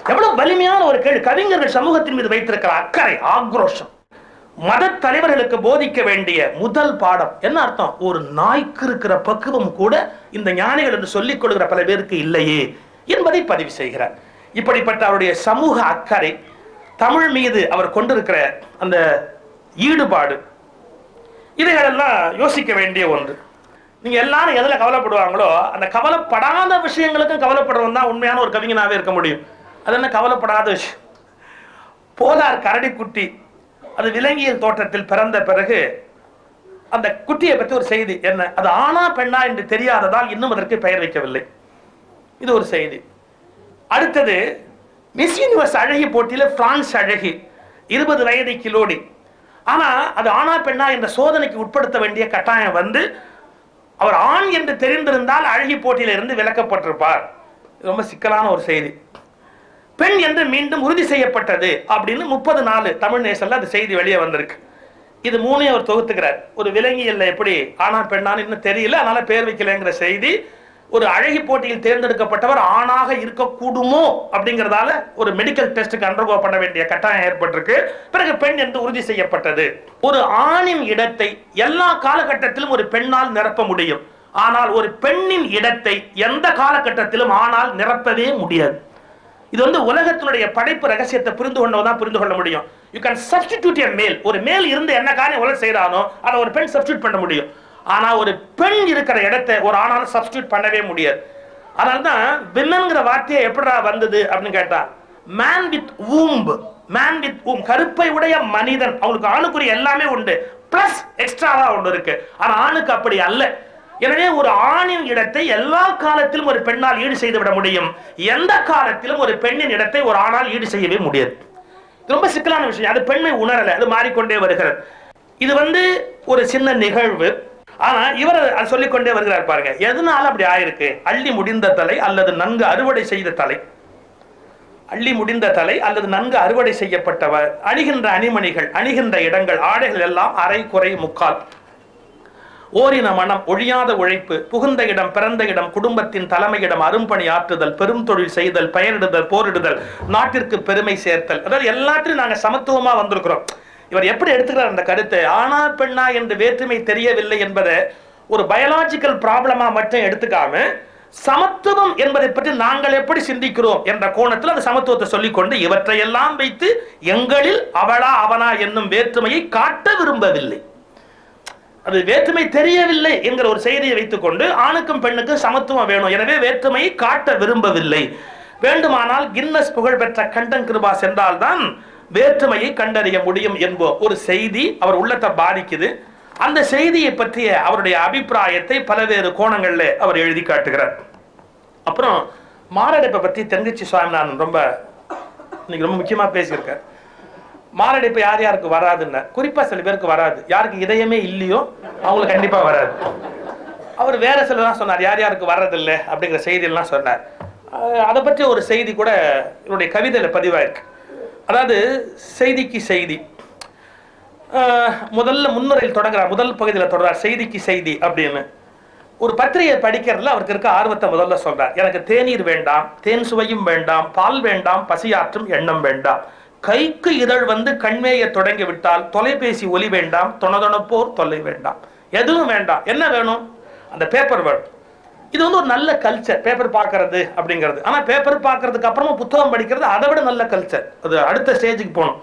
Speaker 2: எவ்வளவு வலிமையான ஒரு கேள்வி. கவிஞர்கள் சமூகத்தின் மீது வைத்திருக்கிற அக்கறை ஆக்ரோஷம். மத தலைவர்களுக்கு போதிக்க வேண்டிய முதல் பாடம். என்ன அர்த்தம்? ஒரு நாய்க்கு இருக்கிற பக்குவம் கூட இந்த ஞானிகள் என்று சொல்லிக் கொள்கிற பல பேருக்கு இல்லையே என்பதை பதிவு செய்கிறார். இப்படிப்பட்ட அவருடைய சமூக அக்கறை தமிழ் மீது அவர் கொண்டிருக்கிற அந்த ஈடுபாடு இதைகளெல்லாம் யோசிக்க வேண்டிய ஒன்று. நீங்க எல்லாரும் எதுல கவலைப்படுவாங்களோ அந்த கவலைப்படாத விஷயங்களுக்கும் கவலைப்படுறவன் தான் உண்மையான ஒரு கவிஞனாவே இருக்க முடியும். அது என்ன கவலைப்படாத விஷயம்? போலார் கரடிக்குட்டி அது விலங்கியல் தோற்றத்தில் பிறந்த பிறகு அந்த குட்டியை பற்றி ஒரு செய்தி. என்ன? அது ஆனா பெண்ணா என்று தெரியாததால் இன்னும் அதற்கு பெயர் வைக்கவில்லை. இது ஒரு செய்தி. அடுத்தது மிஸ் யூனிவர்ஸ் அழகி போட்டியில் பிரான்ஸ் அழகி இருபது வயது கிலோடி. ஆனால் அது ஆனா பெண்ணா என்ற சோதனைக்கு உட்படுத்த வேண்டிய கட்டாயம் வந்து அவர் ஆண் என்று தெரிந்திருந்தால் அழகி போட்டியிலிருந்து விலக்கப்பட்டிருப்பார். இது ரொம்ப சிக்கலான ஒரு செய்தி. பெண் என்று மீண்டும் உறுதி செய்யப்பட்டது அப்படின்னு முப்பது நாலு தமிழ் நேசல்ல அந்த செய்தி வெளியே வந்திருக்கு. இது மூணையும் அவர் தொகுத்துக்கிறார். ஒரு விலங்கியல்ல எப்படி ஆனா பெண்ணான்னு இன்னும் தெரியல அதனால பேர் வைக்கலங்கிற செய்தி ஒரு அழகி போட்டியில் தேர்ந்தெடுக்கப்பட்டவர் ஆணாக இருக்கக்கூடுமோ அப்படிங்கிறதால ஒரு மெடிக்கல் டெஸ்ட்டுக்கு அண்டர்கோ பண்ண வேண்டிய கட்டாயம் ஏற்பட்டிருக்கு. பிறகு பெண் என்று உறுதி செய்யப்பட்டது. ஒரு ஆணின் இடத்தை எல்லா காலகட்டத்திலும் ஒரு பெண்ணால் நிரப்ப முடியும். ஆனால் ஒரு பெண்ணின் இடத்தை எந்த காலகட்டத்திலும் ஆணால் நிரப்பவே முடியாது. இது வந்து உலகத்தினுடைய படைப்பு ரகசியத்தை புரிந்து கொண்டவதான் புரிந்து கொள்ள முடியும். யூ கேன் சப்ஸ்டிடியூட் எ மேல் ஒரு மேல் இருந்து என்ன காரியம் உலக செய்யறானோ அதை ஒரு பெண் சப்ஸ்டியூட் பண்ண முடியும். ஆனா ஒரு பெண் இருக்கிற இடத்தை ஒரு ஆணால சப்ஸ்டியூட் பண்ணவே முடியாது. அதனால்தான் விமன்ங்கிற வார்த்தையை எப்படிடா வந்தது அப்படின்னு கேட்டா man with womb man with womb கருப்பை உடைய மனிதன். அவங்களுக்கு ஆணுக்குரிய எல்லாமே உண்டு. பிளஸ் எக்ஸ்ட்ராவா ஒன்று இருக்கு. ஆனா ஆணுக்கு அப்படி அல்ல. எனவே ஒரு ஆணின் இடத்தை எல்லா காலத்திலும் ஒரு பெண்ணால் ஈடு செய்து விட முடியும். எந்த காலத்திலும் ஒரு பெண்ணின் இடத்தை ஒரு ஆணால் ஈடு செய்யவே முடியாது. ரொம்ப சிக்கலான விஷயம். அது பெண்மை உணரல அது மாறிக்கொண்டே வருகிறது. இது வந்து ஒரு சின்ன நிகழ்வு. ஆனா இவர் சொல்லிக்கொண்டே வருகிறார் பாருங்க. எதனால அப்படி ஆயிருக்கு? அள்ளி முடிந்த தலை அல்லது நன்கு அறுவடை செய்த தலை? அள்ளி முடிந்த தலை அல்லது நன்கு அறுவடை செய்யப்பட்டவர். அணிகின்ற அணிமணிகள் அணிகின்ற இடங்கள் ஆடைகள் எல்லாம் அரை குறை முக்கால். ஓரின மனம் ஒழியாத உழைப்பு புகுந்த இடம் பிறந்த இடம் குடும்பத்தின் தலைமையிடம் அரும்பணி ஆற்றுதல் பெரும் தொழில் செய்தல் பெயரிடுதல் போரிடுதல் நாட்டிற்கு பெருமை சேர்த்தல். அதாவது எல்லாத்திலும் நாங்கள் சமத்துவமாக வந்திருக்கிறோம். இவர் எப்படி எடுத்துக்கிறார் அந்த கருத்தை? ஆனா பெண்ணா என்று வேற்றுமை தெரியவில்லை என்பதை ஒரு பயாலாஜிக்கல் ப்ராப்ளமா மட்டும் எடுத்துக்காம சமத்துவம் என்பதை பற்றி நாங்கள் எப்படி சிந்திக்கிறோம் என்ற கோணத்தில் அந்த சமத்துவத்தை சொல்லிக்கொண்டு இவற்றையெல்லாம் வைத்து எங்களில் அவளா அவனா என்னும் வேற்றுமையை காட்ட விரும்பவில்லை. அது வேற்றுமை தெரியவில்லை என்கிற ஒரு செய்தியை வைத்துக்கொண்டு ஆணுக்கும் பெண்ணுக்கும் சமத்துவம் வேணும். எனவே வேற்றுமையை காட்ட விரும்பவில்லை. வேண்டுமானால் கின்னஸ் புகழ்பெற்ற கண்டன் கிருபா சென்றால்தான் வேற்றுமையை கண்டறிய முடியும் என்போ ஒரு செய்தி அவர் உள்ளத்தை பாதிக்குது. அந்த செய்தியை பற்றிய அவருடைய அபிப்பிராயத்தை பல்வேறு கோணங்களில் அவர் எழுதி காட்டுகிறார். அப்புறம் மாரடைப்பை பற்றி தென்கட்சி சுவாமிநாதன் ரொம்ப இன்னைக்கு ரொம்ப முக்கியமாக பேசியிருக்கார். மாரடைப்பு யார் யாருக்கு வராதுன்னு குறிப்பா சில பேருக்கு வராது. யாருக்கு இதயமே இல்லையோ அவங்களுக்கு கண்டிப்பா வராது. அவர் வேற சிலதான் சொன்னார் யார் யாருக்கு வர்றதில்லை? அப்படிங்கிற செய்தியெல்லாம் சொன்னார். அதை பற்றி ஒரு செய்தி கூட என்னுடைய கவிதையில் பதிவாயிருக்கு. அதாவது செய்திக்கு செய்தி. அஹ் முதல்ல முன்னுரையில் தொடங்குறார் முதல் பகுதியில் தொடர்றார் செய்திக்கு செய்தி அப்படின்னு. ஒரு பத்திரிகை படிக்கிறதுல அவருக்கு இருக்க ஆர்வத்தை முதல்ல சொல்றார். எனக்கு தேநீர் வேண்டாம் தேன் சுவையும் வேண்டாம் பால் வேண்டாம் பசியாற்றும் எண்ணம் வேண்டாம். கைக்கு இதழ் வந்து கண்மேய தொடங்கி விட்டால் தொலைபேசி ஒலி வேண்டாம் தொணதொணப்போர் தொல்லை வேண்டாம். எதுவும் வேண்டாம். என்ன வேணும்? அந்த பேப்பர் வேணும் இது வந்து ஒரு நல்ல கல்ச்சர் பேப்பர் பார்க்கறது அப்படிங்கிறது. ஆனால் பேப்பர் பார்க்கறதுக்கு அப்புறமா புத்தகம் படிக்கிறது அதை விட நல்ல கல்ச்சர் அது அடுத்த ஸ்டேஜுக்கு போகணும்.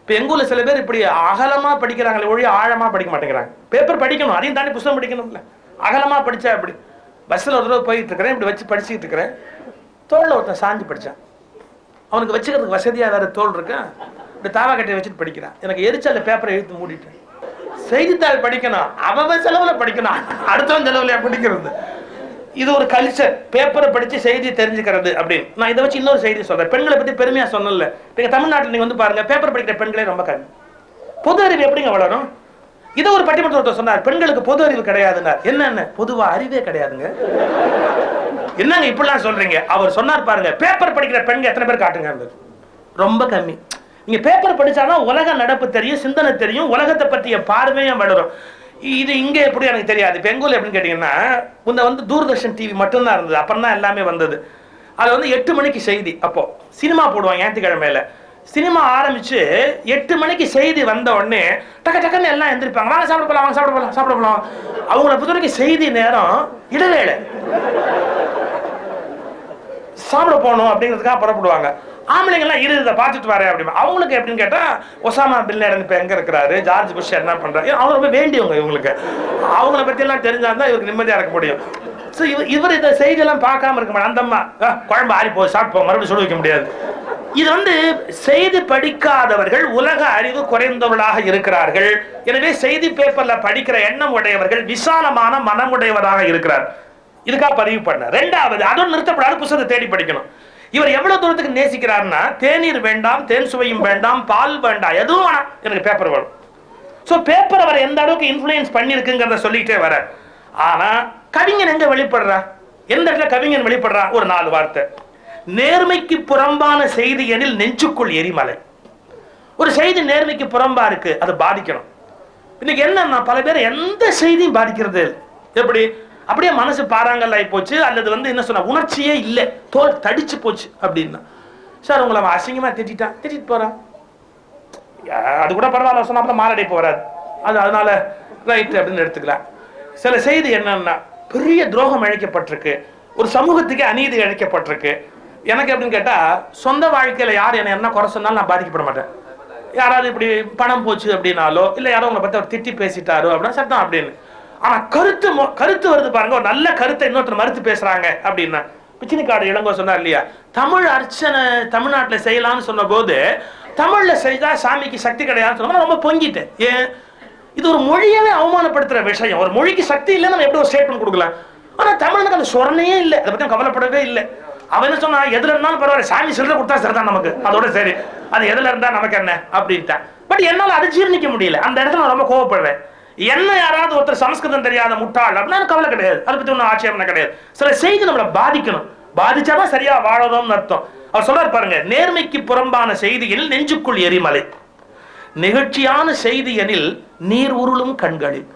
Speaker 2: இப்போ எங்கூரில் சில பேர் இப்படி அகலமாக படிக்கிறாங்களே ஒழிய ஆழமாக படிக்க மாட்டேங்கிறாங்க. பேப்பர் படிக்கணும். அதையும் தாண்டி புத்தகம் படிக்கணும்ல. அகலமாக படித்தா அப்படி பஸ்ஸில் ஒரு தடவை போயிட்டு இருக்கிறேன். இப்படி வச்சு படிச்சுட்டு இருக்கிறேன். தோளில் ஒருத்தன் சாஞ்சு படித்தேன் அவனுக்கு வச்சுக்கிறதுக்கு வசதியாக வேறு தோல் இருக்கா? இப்படி தாவா கட்டையை வச்சுட்டு படிக்கிறான். எனக்கு எரிச்சல்ல பேப்பரை எழுத்து மூடிட்டேன். செய்தித்தாள் படிக்கணும். அவன் செலவில் படிக்கணும். அடுத்தவன் செலவில் படிக்கிறது? இது ஒரு கல்ச்சர் பேப்பரை படித்து செய்தி தெரிஞ்சுக்கிறது அப்படின்னு. நான் இதை வச்சு இன்னொரு செய்தி சொல்கிறேன் பெண்களை பற்றி பெருமையாக சொன்னல நீங்கள் தமிழ்நாட்டில் நீங்கள் வந்து பாருங்கள் பேப்பர் படிக்கிற பெண்களே ரொம்ப கம்மி. பொது அறிவு எப்படிங்க வளரும்? இதை ஒரு பட்டிமன்றத்தை ஒருத்தர் சொன்னார் பெண்களுக்கு பொது அறிவு கிடையாதுன்னார். என்னென்ன? பொதுவா அறிவே கிடையாதுங்க. என்னங்க இப்படிலாம் சொல்றீங்க? அவர் சொன்னார் பாருங்க பேப்பர் படிக்கிற பெண்கள் எத்தனை பேர் காட்டுங்க ரொம்ப கம்மி. நீங்க பேப்பர் படிச்சாதான் உலக நடப்பு தெரியும் சிந்தனை தெரியும் உலகத்தை பற்றிய பார்வையும் வளரும். இது இங்க எப்படி எனக்கு தெரியாது. இப்ப எங்க எப்படின்னு கேட்டீங்கன்னா முன்ன வந்து தூர்தர்ஷன் டிவி மட்டும்தான் இருந்தது. அப்புறம் தான் எல்லாமே வந்தது. அது வந்து எட்டு மணிக்கு செய்தி. அப்போ சினிமா போடுவாங்க ஞாயிற்றுக்கிழமையில. சினிமா ஆரம்பிச்சு எட்டு மணிக்கு செய்தி வந்த உடனே டக்க டக்குன்னு எல்லாம் எந்திரிப்பாங்க. வாங்க சாப்பிட போலாம் வாங்க சாப்பிட போலாம் சாப்பிட போலாம். அவங்கள பொறுத்த வரைக்கும் செய்தி நேரம் இடைவேளை. சாப்பிட போகணும் அப்படிங்கிறதுக்காக புறப்படுவாங்க. ஆம்பளைங்க எல்லாம் இரு இதை பார்த்துட்டு வரேன் அப்படிமா. அவங்களுக்கு எப்படின்னு கேட்டா ஒசாமா பின் இப்போ எங்கே எங்க இருக்கிறாரு? ஜார்ஜ் புஷ் என்ன பண்றாரு அவங்க ரொம்ப வேண்டியவங்க இவங்களுக்கு. அவங்கள பத்தி எல்லாம் தெரிஞ்சாதான் இவருக்கு நிம்மதியாக இருக்க முடியும். ஸோ இவர் இவர் இந்த செய்தியெல்லாம் பார்க்காம இருக்க மாட்டேன் அந்தம்மா குழம்பு ஆறி போய் சாப்பிட்டு மறுபடியும் சுட வைக்க முடியாது. இது வந்து செய்தி படிக்காதவர்கள் உலக அறிவு குறைந்தவர்களாக இருக்கிறார்கள். எனவே செய்தி பேப்பர்ல படிக்கிற எண்ணம் உடையவர்கள் விசாலமான மனமுடையவராக இருக்கிறார். இதுக்காக பதிவு பண்ண ரெண்டாவது அதோடு நிறுத்தப்படாது புத்தகத்தை தேடி படிக்கணும். இவர் எவ்வளவு தூரத்துக்கு நேசிக்கிறார்னா தேநீர் வேண்டாம் தேன் சுவையும் வேண்டாம் பால் வேண்டாம் எதுவும் வேணாம் எனக்கு பேப்பர் வேணும். ஸோ பேப்பர் அவர் எந்த அளவுக்கு இன்ஃப்ளூயன்ஸ் பண்ணியிருக்குங்கிறத சொல்லிக்கிட்டே வர ஆனா கவிஞன் எங்க வெளிப்படுறா? எந்த இடத்துல கவிஞன் வெளிப்படுறா? ஒரு நாலு வார்த்தை. நேர்மைக்கு புறம்பான செய்தி எனில் நெஞ்சுக்குள் எரிமலை. ஒரு செய்தி நேர்மைக்கு புறம்பா இருக்கு அதை பாதிக்கணும். இன்னைக்கு என்னன்னா பல பேர் எந்த செய்தியும் பாதிக்கிறது எப்படி? அப்படியே மனசு பாறாங்கல்லாகி போச்சு அல்லது வந்து என்ன சொன்ன உணர்ச்சியே இல்லை. தோல் தடிச்சு போச்சு அப்படின்னா. சார் உங்களை அவன் அசிங்கமா திட்டான் திட்டிட்டு போறான். அது கூட பரவாயில்ல சொன்னா அப்புறம் மாரடைப்பு வராது. அது அதனால ரைட் அப்படின்னு எடுத்துக்கலாம். சில செய்தி என்னன்னா பெரிய துரோகம் இழைக்கப்பட்டிருக்கு ஒரு சமூகத்துக்கு அநீதி இழைக்கப்பட்டிருக்கு எனக்கு எப்படின்னு கேட்டால் சொந்த வாழ்க்கையில் யார் என்னை என்ன குறை சொன்னாலும் நான் பாதிக்கப்பட மாட்டேன். யாராவது இப்படி பணம் போச்சு அப்படின்னாலோ இல்லை யாரோ உங்களை பற்றி அவர் திட்டி பேசிட்டாரோ அப்படின்னா சத்தம் அப்படின்னு. ஆனால் கருத்து மொ- கருத்து வருது பாருங்க ஒரு நல்ல கருத்தை இன்னொருத்தர் மறுத்து பேசுகிறாங்க அப்படின்னா. பிச்சினிக்காடு இளங்கோ சொன்னார் இல்லையா? தமிழ் அர்ச்சனை தமிழ்நாட்டில் செய்யலாம்னு சொன்ன போது செய்தால் சாமிக்கு சக்தி கிடையாதுன்னு சொன்னால் ரொம்ப பொங்கிட்டேன். ஏன்? இது ஒரு மொழியவே அவமானப்படுத்துகிற விஷயம். ஒரு மொழிக்கு சக்தி இல்லை நம்ம எப்படி ஒரு ஸ்டேட்மெண்ட் கொடுக்கலாம்? ஆனால் தமிழனுக்கு அந்த சொரணையே இல்லை. அதை பற்றி கவலைப்படவே இல்லை. அவன் என்ன சொன்னா எதுல இருந்தாலும் பரவாயில்ல சாமி சில்லறை கொடுத்தா சரிதான் நமக்கு. அதோட சரி. அது எதுல இருந்தா நமக்கு என்ன? அப்படின்ட்டான். பட் என்னால அதை ஜீர்ணிக்க முடியல. அந்த இடத்துல நான் ரொம்ப கோவப்படுவேன். என்ன யாராவது ஒருத்தர் சமஸ்கிருதம் தெரியாத முட்டாள் அப்படின்னா கவலை கிடையாது. அதை பத்தி ஒன்றும் ஆட்சேபனை கிடையாது. சில செய்தி நம்மளை பாதிக்கணும். பாதிச்சாதான் சரியா வாழணும்னு அர்த்தம். அவர் சொல்றாரு பாருங்க நேர்மைக்கு புறம்பான செய்தியில் நெஞ்சுக்குள் எரிமலை. நிகழ்ச்சியான செய்தி எனில் நீர் உருளும் கண்களில்.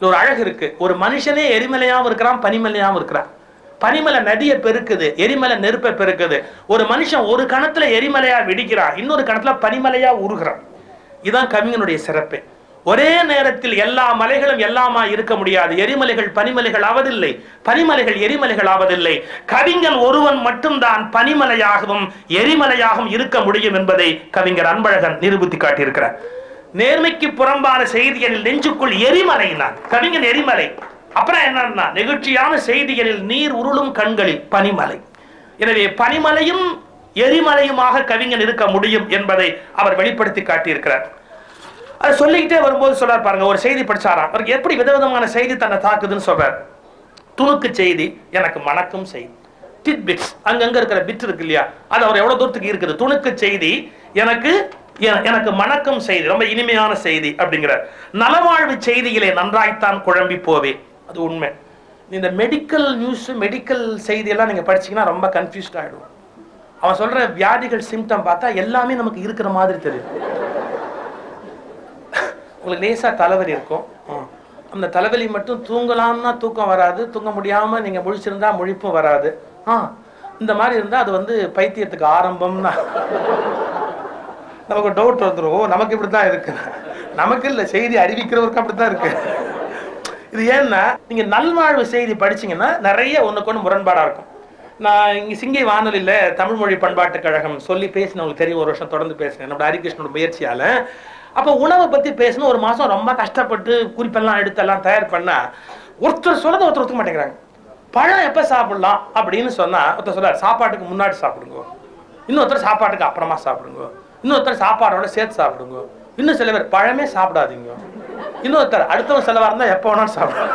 Speaker 2: ஒரு அழகு இருக்கு. ஒரு மனுஷனே எரிமலையாவும் இருக்கிறான் பனிமலையாவும் இருக்கிறான். பனிமலை நதியை பெருக்குது எரிமலை நெருப்பை பெருக்குது. ஒரு மனுஷன் ஒரு கணத்துல எரிமலையா வெடிக்கிறான் இன்னொரு கணத்துல பனிமலையா உருகிறான். இதுதான் கவிஞனுடைய சிறப்பு. ஒரே நேரத்தில் எல்லா மலைகளும் எல்லாமா இருக்க முடியாது. எரிமலைகள் பனிமலைகள் ஆவதில்லை. பனிமலைகள் எரிமலைகள் ஆவதில்லை. கவிஞன் ஒருவன் மட்டும்தான் பனிமலையாகவும் எரிமலையாகவும் இருக்க முடியும் என்பதை கவிஞர் அன்பழகன் நிரூபித்து காட்டியிருக்கிறார். நேர்மைக்கு புறம்பான செய்திகளில் நெஞ்சுக்குள் எரிமலை நான் கவிஞன் எரிமலை. அப்புறம் என்னன்னா நெகிழ்ச்சியான செய்திகளில் நீர் உருளும் கண்களில் பனிமலை. எனவே பனிமலையும் எரிமலையுமாக கவிஞன் இருக்க முடியும் என்பதை அவர் வெளிப்படுத்தி காட்டியிருக்கிறார். அது சொல்லிக்கிட்டே வரும்போது சொல்றார் பாருங்க ஒரு செய்தி படிச்சாராம். அவருக்கு எப்படி விதவிதமான செய்தி தன்னை தாக்குதுன்னு சொல்றார். துணுக்கு செய்தி எனக்கு மணக்கும் செய்தி. டிட் பிட்ஸ் அங்கங்க இருக்கிற பிட் இருக்கு இல்லையா? அது அவர் எவ்வளவு தூரத்துக்கு இருக்குது? துணுக்கு செய்தி எனக்கு எ- எனக்கு மணக்கும் செய்தி ரொம்ப இனிமையான செய்தி அப்படிங்கிறார். நலவாழ்வு செய்தியிலே நன்றாய்த்தான் குழம்பி போவே. அது உண்மை. இந்த மெடிக்கல் நியூஸ் மெடிக்கல் செய்தியெல்லாம் நீங்கள் படிச்சீங்கன்னா ரொம்ப கன்ஃபியூஸ்ட் ஆகிடும் அவன் சொல்கிற வியாதிகள் சிம்டம் பார்த்தா எல்லாமே நமக்கு இருக்கிற மாதிரி தெரியும். உங்களுக்கு லேசாக தலைவலி இருக்கும். அந்த தலைவலி மட்டும் தூங்கலாம்னா தூக்கம் வராது. தூங்க முடியாமல் நீங்கள் முழிச்சிருந்தா முழிப்பும் வராது. ஆ இந்த மாதிரி இருந்தால் அது வந்து பைத்தியத்துக்கு ஆரம்பம்னா. நமக்கு டவுட் வந்துடும் நமக்கு இப்படி தான் இருக்கு. நமக்கு இல்லை செய்தி அறிவிக்கிறவருக்கு அப்படித்தான் இருக்குது இது ஏன்னா நீங்க நல்வாழ்வு செய்தி படிச்சீங்கன்னா நிறைய ஒண்ணுக்கு ஒண்ணு முரண்பாடா இருக்கும். நான் இங்க சிங்கை வானொலியில தமிழ் மொழி பண்பாட்டு கழகம் சொல்லி பேசின உங்களுக்கு தெரியும் ஒரு வருஷம் தொடர்ந்து பேசினேன் நம்ம ஹரிகிருஷ்ணோட முயற்சியால. அப்ப உணவை பத்தி பேசணும் ஒரு மாசம் ரொம்ப கஷ்டப்பட்டு குறிப்பெல்லாம் எடுத்தெல்லாம் தயார் பண்ணா ஒருத்தர் சொல்றதை ஒருத்தர் ஒத்துக்க மாட்டேங்கிறாங்க. பழம் எப்ப சாப்பிடலாம் அப்படின்னு சொன்னா ஒருத்தர் சொல்றாரு சாப்பாட்டுக்கு முன்னாடி சாப்பிடுங்க. இன்னொருத்தர் சாப்பாட்டுக்கு அப்புறமா சாப்பிடுங்க. இன்னொருத்தர் சாப்பாடோட சேர்த்து சாப்பிடுங்க. இன்னும் சில பேர் பழமே சாப்பிடாதீங்க. இன்னொருத்தர் அடுத்தவன் செலவா இருந்தா எப்போ வேணாலும் சாப்பிடுங்க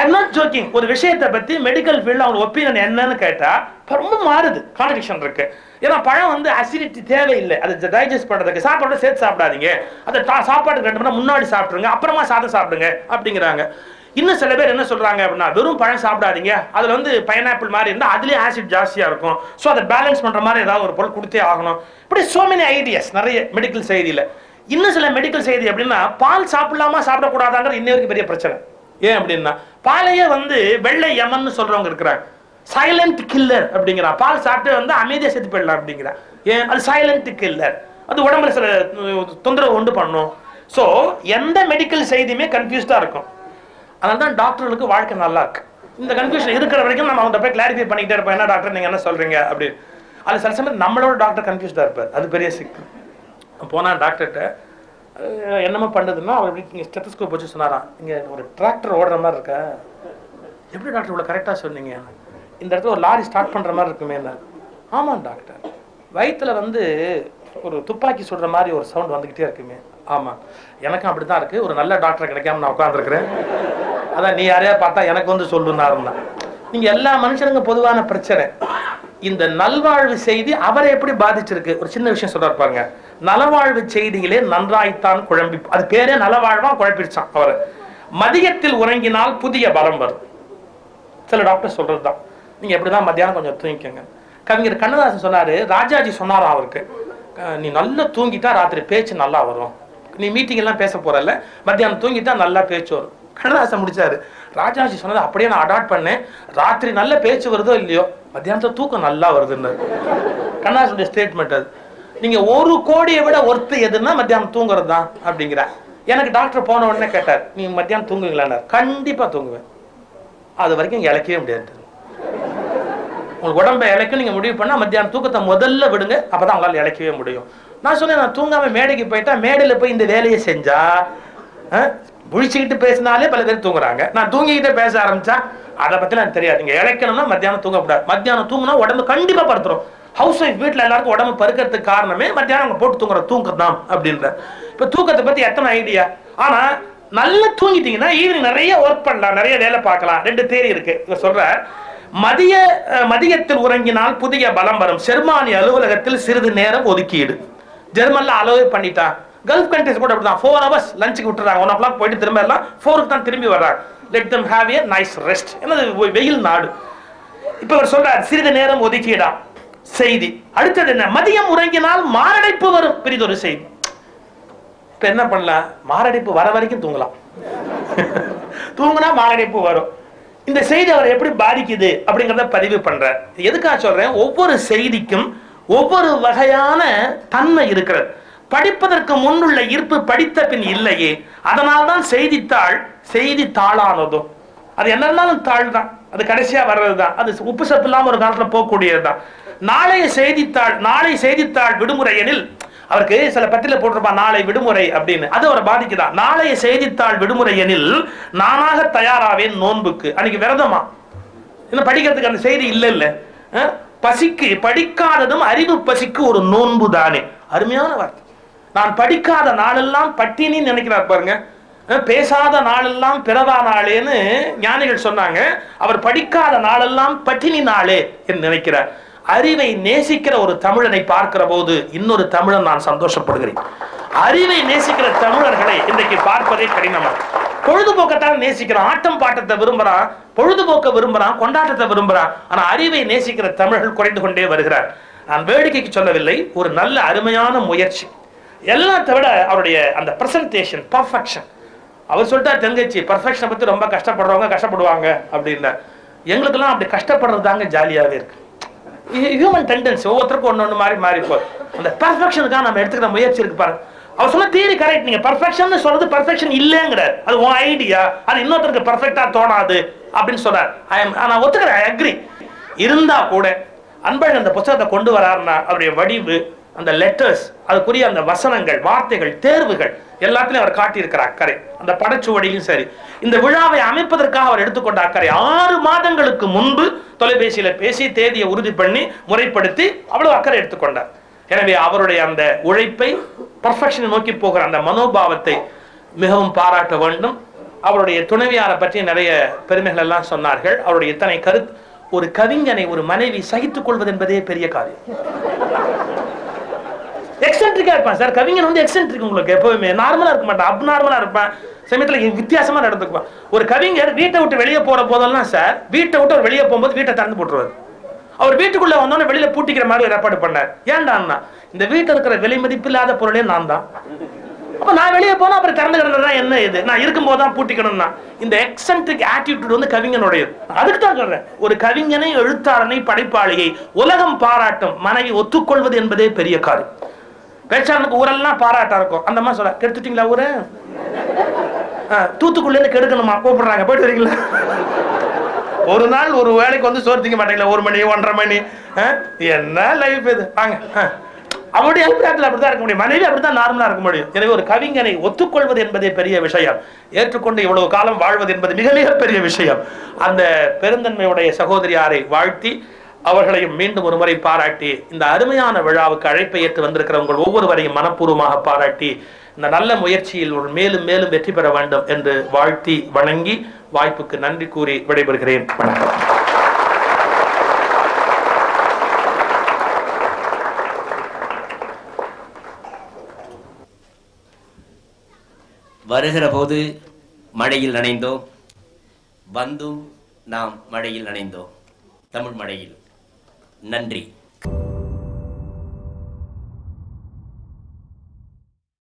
Speaker 2: ஐ நாட் ஜோக்கிங் ஒரு விஷயத்தை பத்தி மெடிக்கல் ஃபீல்டில் அவங்க ஒப்பீனியன் என்னன்னு கேட்டா ரொம்ப மாறுது. கான்ட்ரடிக்ஷன் இருக்கு. ஏன்னா பழம் வந்து அசிடிட்டி தேவையில்லை. அதை டைஜஸ்ட் பண்றதுக்கு சாப்பாடு சேர்த்து சாப்பிடாதீங்க. அதை சாப்பாடு சாப்பாட்டுக்கு ரெண்டு மணி நேரம் முன்னாடி சாப்பிட்ருங்க அப்புறமா சாதம் சாப்பிடுங்க அப்படிங்கிறாங்க. இன்னும் சில பேர் என்ன சொல்றாங்க அப்படின்னா வெறும் பழம் சாப்பிடாதீங்க. அதுல வந்து பைனாப்பிள் மாதிரி இருந்தால் அதுலேயே ஆசிட் ஜாஸ்தியா இருக்கும். ஸோ அதை பேலன்ஸ் பண்ற மாதிரி ஏதாவது ஒரு பொருள் கொடுத்தே ஆகணும். இப்படி சோ மெனி ஐடியாஸ் நிறைய மெடிக்கல் செய்தியில. இன்னும் சில மெடிக்கல் செய்தி அப்படின்னா பால் சாப்பிடலாமா சாப்பிடக்கூடாதாங்கிற இன்ன வரைக்கும் பெரிய பிரச்சனை. ஏன் அப்படின்னா பாலையே வந்து வெள்ளை யமன்னு சொல்றவங்க இருக்கிறாங்க. சைலண்ட் கில்லர் அப்படிங்கிறான் பால் சாப்பிட்டு வந்து அமைதியாக செத்து போயிடலாம் அப்படிங்கிறா. ஏன்? அது சைலண்ட் கில்லர் அது உடம்புல சில தொந்தரவு உண்டு பண்ணும். ஸோ எந்த மெடிக்கல் செய்தியுமே கன்ஃபியூஸ்டாக இருக்கும். அதனால தான் டாக்டர்களுக்கு வாழ்க்கை நல்லா இருக்கு. இந்த கன்ஃபியூஷன் இருக்கிற வரைக்கும் நம்ம அவங்க போய் கிளாரிஃபை பண்ணிக்கிட்டே இருப்போம். என்ன டாக்டர் நீங்கள் என்ன சொல்கிறீங்க அப்படின்னு. அது சில சமயம் நம்மளோட டாக்டர் கன்ஃபியூஸ்டாக இருப்பார். அது பெரிய சிக்கல் போனால் டாக்டர்கிட்ட அஹ், என்னமோ பண்ணுதுன்னா அவர் எப்படி ஸ்டெத்தஸ்கோப் வச்சு சொன்னாராம் இங்கே ஒரு டிராக்டர் ஓடுற மாதிரி இருக்க? எப்படி டாக்டர் இவ்வளோ கரெக்டாக சொன்னீங்க? இந்த இடத்துல ஒரு லாரி ஸ்டார்ட் பண்ணுற மாதிரி இருக்குமே ஆமாம் டாக்டர். வயிற்றில் வந்து ஒரு துப்பாக்கி சுடுற மாதிரி ஒரு சவுண்ட் வந்துக்கிட்டே இருக்குமே. ஆமாம் எனக்கும் அப்படி தான் இருக்குது ஒரு நல்ல டாக்டர் கிடைக்காம நான் உட்காந்துருக்கிறேன் அதான் நீ யாரையா பார்த்தா எனக்கு வந்து சொல்லுனாருந்தான் தான் நீங்கள் எல்லா மனுஷனுங்க பொதுவான பிரச்சனை. இந்த நல்வாழ்வு செய்தி அவரை எப்படி பாதிச்சிருக்கு? ஒரு சின்ன விஷயம் சொல்கிறார் பாருங்க. நலவாழ்வு செய்தியிலே நன்றாய்த்தான் குழம்பி அது பேரே நலவாழ்வா குழப்பிடுச்சான் அவர். மதியத்தில் உறங்கினால் புதிய பலம் வரும் சில டாக்டர் சொல்றது தான் நீங்க எப்படிதான் மத்தியானம் கொஞ்சம் தூங்கிக்கோங்க. கவிஞர் கண்ணதாசன் சொன்னாரு ராஜாஜி சொன்னாராம் அவருக்கு? நீ நல்லா தூங்கிட்டா ராத்திரி பேச்சு நல்லா வரும். நீ மீட்டிங் எல்லாம் பேச போறல மத்தியானம் தூங்கிட்டா நல்லா பேச்சு வரும். கண்ணதாசன் முடிச்சாரு. ராஜாஜி சொன்னதை அப்படியே நான் அடாப்ட் பண்ணேன். ராத்திரி நல்ல பேச்சு வருதோ இல்லையோ மத்தியானத்துல தூக்கம் நல்லா வருதுன்னு கண்ணதாசனுடைய ஸ்டேட்மெண்ட் அது. நீங்க ஒரு கோடியை விட ஒர்த்து எதுன்னா மத்தியானம் தூங்குறது தான் அப்படிங்கிற. எனக்கு டாக்டர் போன உடனே கேட்டார் நீ மத்தியானம் தூங்குவீங்களான்னு? கண்டிப்பா தூங்குவேன். அது வரைக்கும் இங்க இழைக்கவே முடியாது. உங்களுக்கு உடம்பை இழைக்கும் நீங்க முடிவு பண்ணா மத்தியானம் தூக்கத்தை முதல்ல விடுங்க அப்பதான் உங்களால் இழைக்கவே முடியும். நான் சொன்னேன் நான் தூங்காம மேடைக்கு போயிட்டா மேடையில போய் இந்த வேலையை செஞ்சா அஹ், முழிச்சுக்கிட்டு பேசினாலே பல பேர் தூங்குறாங்க. நான் தூங்கிக்கிட்டே பேச ஆரம்பிச்சா அதை பத்தி எனக்கு தெரியாது. நீங்க இழைக்கணும்னா மத்தியானம் தூங்கக்கூடாது. மத்தியானம் தூங்கினா உடம்பு கண்டிப்பா படுத்துரும். ஹவுஸ் ஒய்ஃப் வீட்டில் எல்லாருக்கும் உடம்பு பருக்கிறதுக்கு காரணமே மத்தியானம் அவங்க போட்டு தூங்குற தூக்கம் தான் அப்படின்ற. இப்போ தூக்கத்தை பற்றி எத்தனை ஐடியா ஆனால் நல்லா தூங்கிட்டீங்கன்னா ஈவினிங் நிறைய ஒர்க் பண்ணலாம் நிறைய வேலை பார்க்கலாம். ரெண்டு தேரி இருக்கு. இவர் சொல்ற மதிய மதியத்தில் உறங்கினால் புதிய பலம் வரும். ஜெர்மானி அலுவலகத்தில் சிறிது நேரம் ஒதுக்கீடு. ஜெர்மன்ல அலோவே பண்ணிட்டான் கல்ஃப் கண்ட்ரிஸ் கூட அப்படிதான். ஃபோர் ஹவர்ஸ் லஞ்சுக்கு விட்டுறாங்க. ஒன் ஓ கிளாக் போயிட்டு திரும்ப எல்லாம் ஃபோருக்கு தான் திரும்பி வர்றாங்க. Let them have a nice rest என்னது வெயில் நாடு. இப்போ அவர் சொல்றார் சிறிது நேரம் ஒதுக்கீடா. செய்தி. அடுத்தது என்ன? மதியம் உறங்கினால் மாரடைப்பு வரும். பெரிதொரு செய்தி. இப்ப என்ன பண்ணலாம்? மாரடைப்பு வர வரைக்கும் தூங்கலாம். *laughs* தூங்குனா மாரடைப்பு வரும். இந்த செய்தி அவரை எப்படி பாதிக்குது அப்படிங்கறத பதிவு பண்றார் எதுக்காக சொல்றேன்? ஒவ்வொரு செய்திக்கும் ஒவ்வொரு வகையான தன்மை இருக்கிறது. படிப்பதற்கு முன்னுள்ள ஈர்ப்பு படித்த பின் இல்லையே அதனால்தான் செய்தித்தாள் செய்தி தாளானதும். அது என்ன இருந்தாலும் தாள் தான் அது கடைசியா வர்றதுதான். அது உப்பு சத்து இல்லாம ஒரு காலத்துல போகக்கூடியதுதான். நாளைய செய்தித்தாள் நாளை செய்தித்தாள் விடுமுறை எனில் அவருக்கு சில பத்தில போட்டிருப்பான் நாளை விடுமுறை அப்படின்னு. அது அவரை பாதிக்குதான் நாளைய செய்தித்தாள் விடுமுறை எனில் நானாக தயாராவேன் நோன்புக்கு. அன்னைக்கு விரதமா? இன்னும் படிக்கிறதுக்கு அந்த செய்தி இல்ல இல்ல. பசிக்கு படிக்காததும் அறிவு பசிக்கு ஒரு நோன்பு தானே. அருமையான வார்த்தை. நான் படிக்காத நாளெல்லாம் பட்டினி நினைக்கிறார் பாருங்க. பேசாத நாளெல்லாம் பிறவா நாளேன்னு ஞானிகள் சொன்னாங்க. அவர் படிக்காத நாளெல்லாம் பட்டினி நாளே என்று நினைக்கிறார். அறிவை நேசிக்கிற ஒரு தமிழனை பார்க்கிற போது இன்னொரு தமிழன் நான் சந்தோஷப்படுகிறேன். அறிவை நேசிக்கிற தமிழர்களை இன்றைக்கு பார்ப்பதே கடினமா. பொழுதுபோக்கத்தான் நேசிக்கிறான். ஆட்டம் பாட்டத்தை விரும்புறான். பொழுதுபோக்க விரும்புறான். கொண்டாட்டத்தை விரும்புறான். ஆனா அறிவை நேசிக்கிற தமிழர்கள் குறைந்து கொண்டே வருகிறார். நான் வேடிக்கைக்கு சொல்லவில்லை. ஒரு நல்ல அருமையான முயற்சி. எல்லாத்தை விட அவருடைய அந்த பிரசன்டேஷன் பர்ஃபெக்ஷன் அவர் சொல்லிட்டார் தங்கச்சி பர்ஃபெக்ஷனை பத்தி ரொம்ப கஷ்டப்படுறவங்க கஷ்டப்படுவாங்க அப்படின்னு எங்களுக்கெல்லாம் அப்படி கஷ்டப்படுறது தாங்க ஜாலியாவே இருக்கு. ஹியூமன் டெண்டன்சி ஒவ்வொருத்தருக்கும் ஒன்று ஒன்று மாறி மாறி போய் அந்த பெர்ஃபெக்ஷனுக்காக நம்ம எடுத்துக்கிற முயற்சி இருக்கு பாருங்க அவர் சொன்ன தீரி கரெக்ட் நீங்க பர்ஃபெக்ஷன் சொல்றது பர்ஃபெக்ஷன் இல்லைங்கிறார். அது உன் ஐடியா அது இன்னொருத்தருக்கு பர்ஃபெக்டா தோணாது அப்படின்னு சொல்றார். ஐ எம் நான் ஒத்துக்கிறேன் ஐ அக்ரி இருந்தா கூட அன்பழகன் அந்த புத்தகத்தை கொண்டு வராருன்னா அவருடைய வடிவு அந்த லெட்டர்ஸ் அதுக்குரிய அந்த வசனங்கள் வார்த்தைகள் தேர்வுகள் எல்லாத்திலையும் அவர் காட்டியிருக்கிற அக்கறை. அந்த படச்சுவடியும் சரி. இந்த விழாவை அமைப்பதற்காக அவர் எடுத்துக்கொண்ட அக்கறை ஆறு மாதங்களுக்கு முன்பு தொலைபேசியில பேசி தேதியை உறுதி பண்ணி முறைப்படுத்தி அவ்வளவு அக்கறை எடுத்துக்கொண்டார். எனவே அவருடைய அந்த உழைப்பை பர்ஃபெக்ஷனை நோக்கி போகிற அந்த மனோபாவத்தை மிகவும் பாராட்ட வேண்டும். அவருடைய துணைவியாரை பற்றி நிறைய பெருமைகள் எல்லாம் சொன்னார்கள். அவருடைய இத்தனை கருத்து ஒரு கவிஞனை ஒரு மனைவி சகித்துக் கொள்வது என்பதே பெரிய காரியம். எக்ஸென்ட்ரிக்காக இருப்பான் சார் கவிஞன் வந்து எக்ஸென்ட்ரிக் உங்களுக்கு எப்போவுமே நார்மலாக இருக்க மாட்டான். அப்நார்மலா இருப்பான். சமயத்தில் வித்தியாசமா நடந்துக்குவான். ஒரு கவிஞர் வீட்டை விட்டு வெளியே போகிற போதெல்லாம் சார் வீட்டை விட்டு அவர் வெளியே போகும்போது வீட்டை திறந்து போட்டுருவாரு. அவர் வீட்டுக்குள்ள வந்தோடனே வெளியில பூட்டிக்கிற மாதிரி ஒரு ஏற்பாடு பண்ணார். ஏன்டான்னா இந்த வீட்டில் இருக்கிற விலை மதிப்பில்லாத பொருளே நான் தான். அப்போ நான் வெளியே போனால் அப்புறம் திறந்து கிடந்தா என்ன இது? நான் இருக்கும்போது தான் பூட்டிக்கணும்னா. இந்த எக்ஸென்ட்ரிக் ஆட்டிடியூட் வந்து கவிஞனுடையது. அதுக்கு தான் சொல்கிறேன் ஒரு கவிஞனை எழுத்தாளனை படைப்பாளியை உலகம் பாராட்டும் மனைவி ஒத்துக்கொள்வது என்பதே பெரிய காரியம். பேச்சாளனுக்கு ஊரெல்லாம் பாராட்டா இருக்கும். அந்த மாதிரி சொல்ல கெடுத்துட்டீங்களா ஊரு? ஆ, தூத்துக்குள்ள கெடுக்கணுமா? கூப்பிடுறாங்க. போயிட்டு வரீங்களா? ஒரு நாள் ஒரு வேலைக்கு வந்து சோறு திங்க மாட்டீங்களா? ஒரு மணி ஒன்றரை மணி? ஆ? என்ன லைஃப் இது? வாங்க. ஆ. அவருடைய அபிப்பிராயத்தில் அப்படிதான் இருக்க முடியும். மனைவி அப்படிதான் நார்மலாக இருக்க முடியும். எனவே ஒரு கவிஞனை ஒத்துக்கொள்வது என்பதே பெரிய விஷயம். ஏற்றுக்கொண்டு இவ்வளவு காலம் வாழ்வது என்பது மிக மிக பெரிய விஷயம். அந்த பெருந்தன்மையுடைய சகோதரியாரை வாழ்த்தி அவர்களையும் மீண்டும் ஒரு முறை பாராட்டி இந்த அருமையான விழாவுக்கு அழைப்பை ஏற்று வந்திருக்கிறவங்கள் ஒவ்வொருவரையும் மனப்பூர்வமாக பாராட்டி இந்த நல்ல முயற்சியில் ஒரு மேலும் மேலும் வெற்றி பெற வேண்டும் என்று வாழ்த்தி வணங்கி வாய்ப்புக்கு நன்றி கூறி விடைபெறுகிறேன். வணக்கம்.
Speaker 1: வருகிற போது மழையில் நனைந்தோம். வந்தும் நாம் மழையில் நனைந்தோம். தமிழ் மழையில். நன்றி.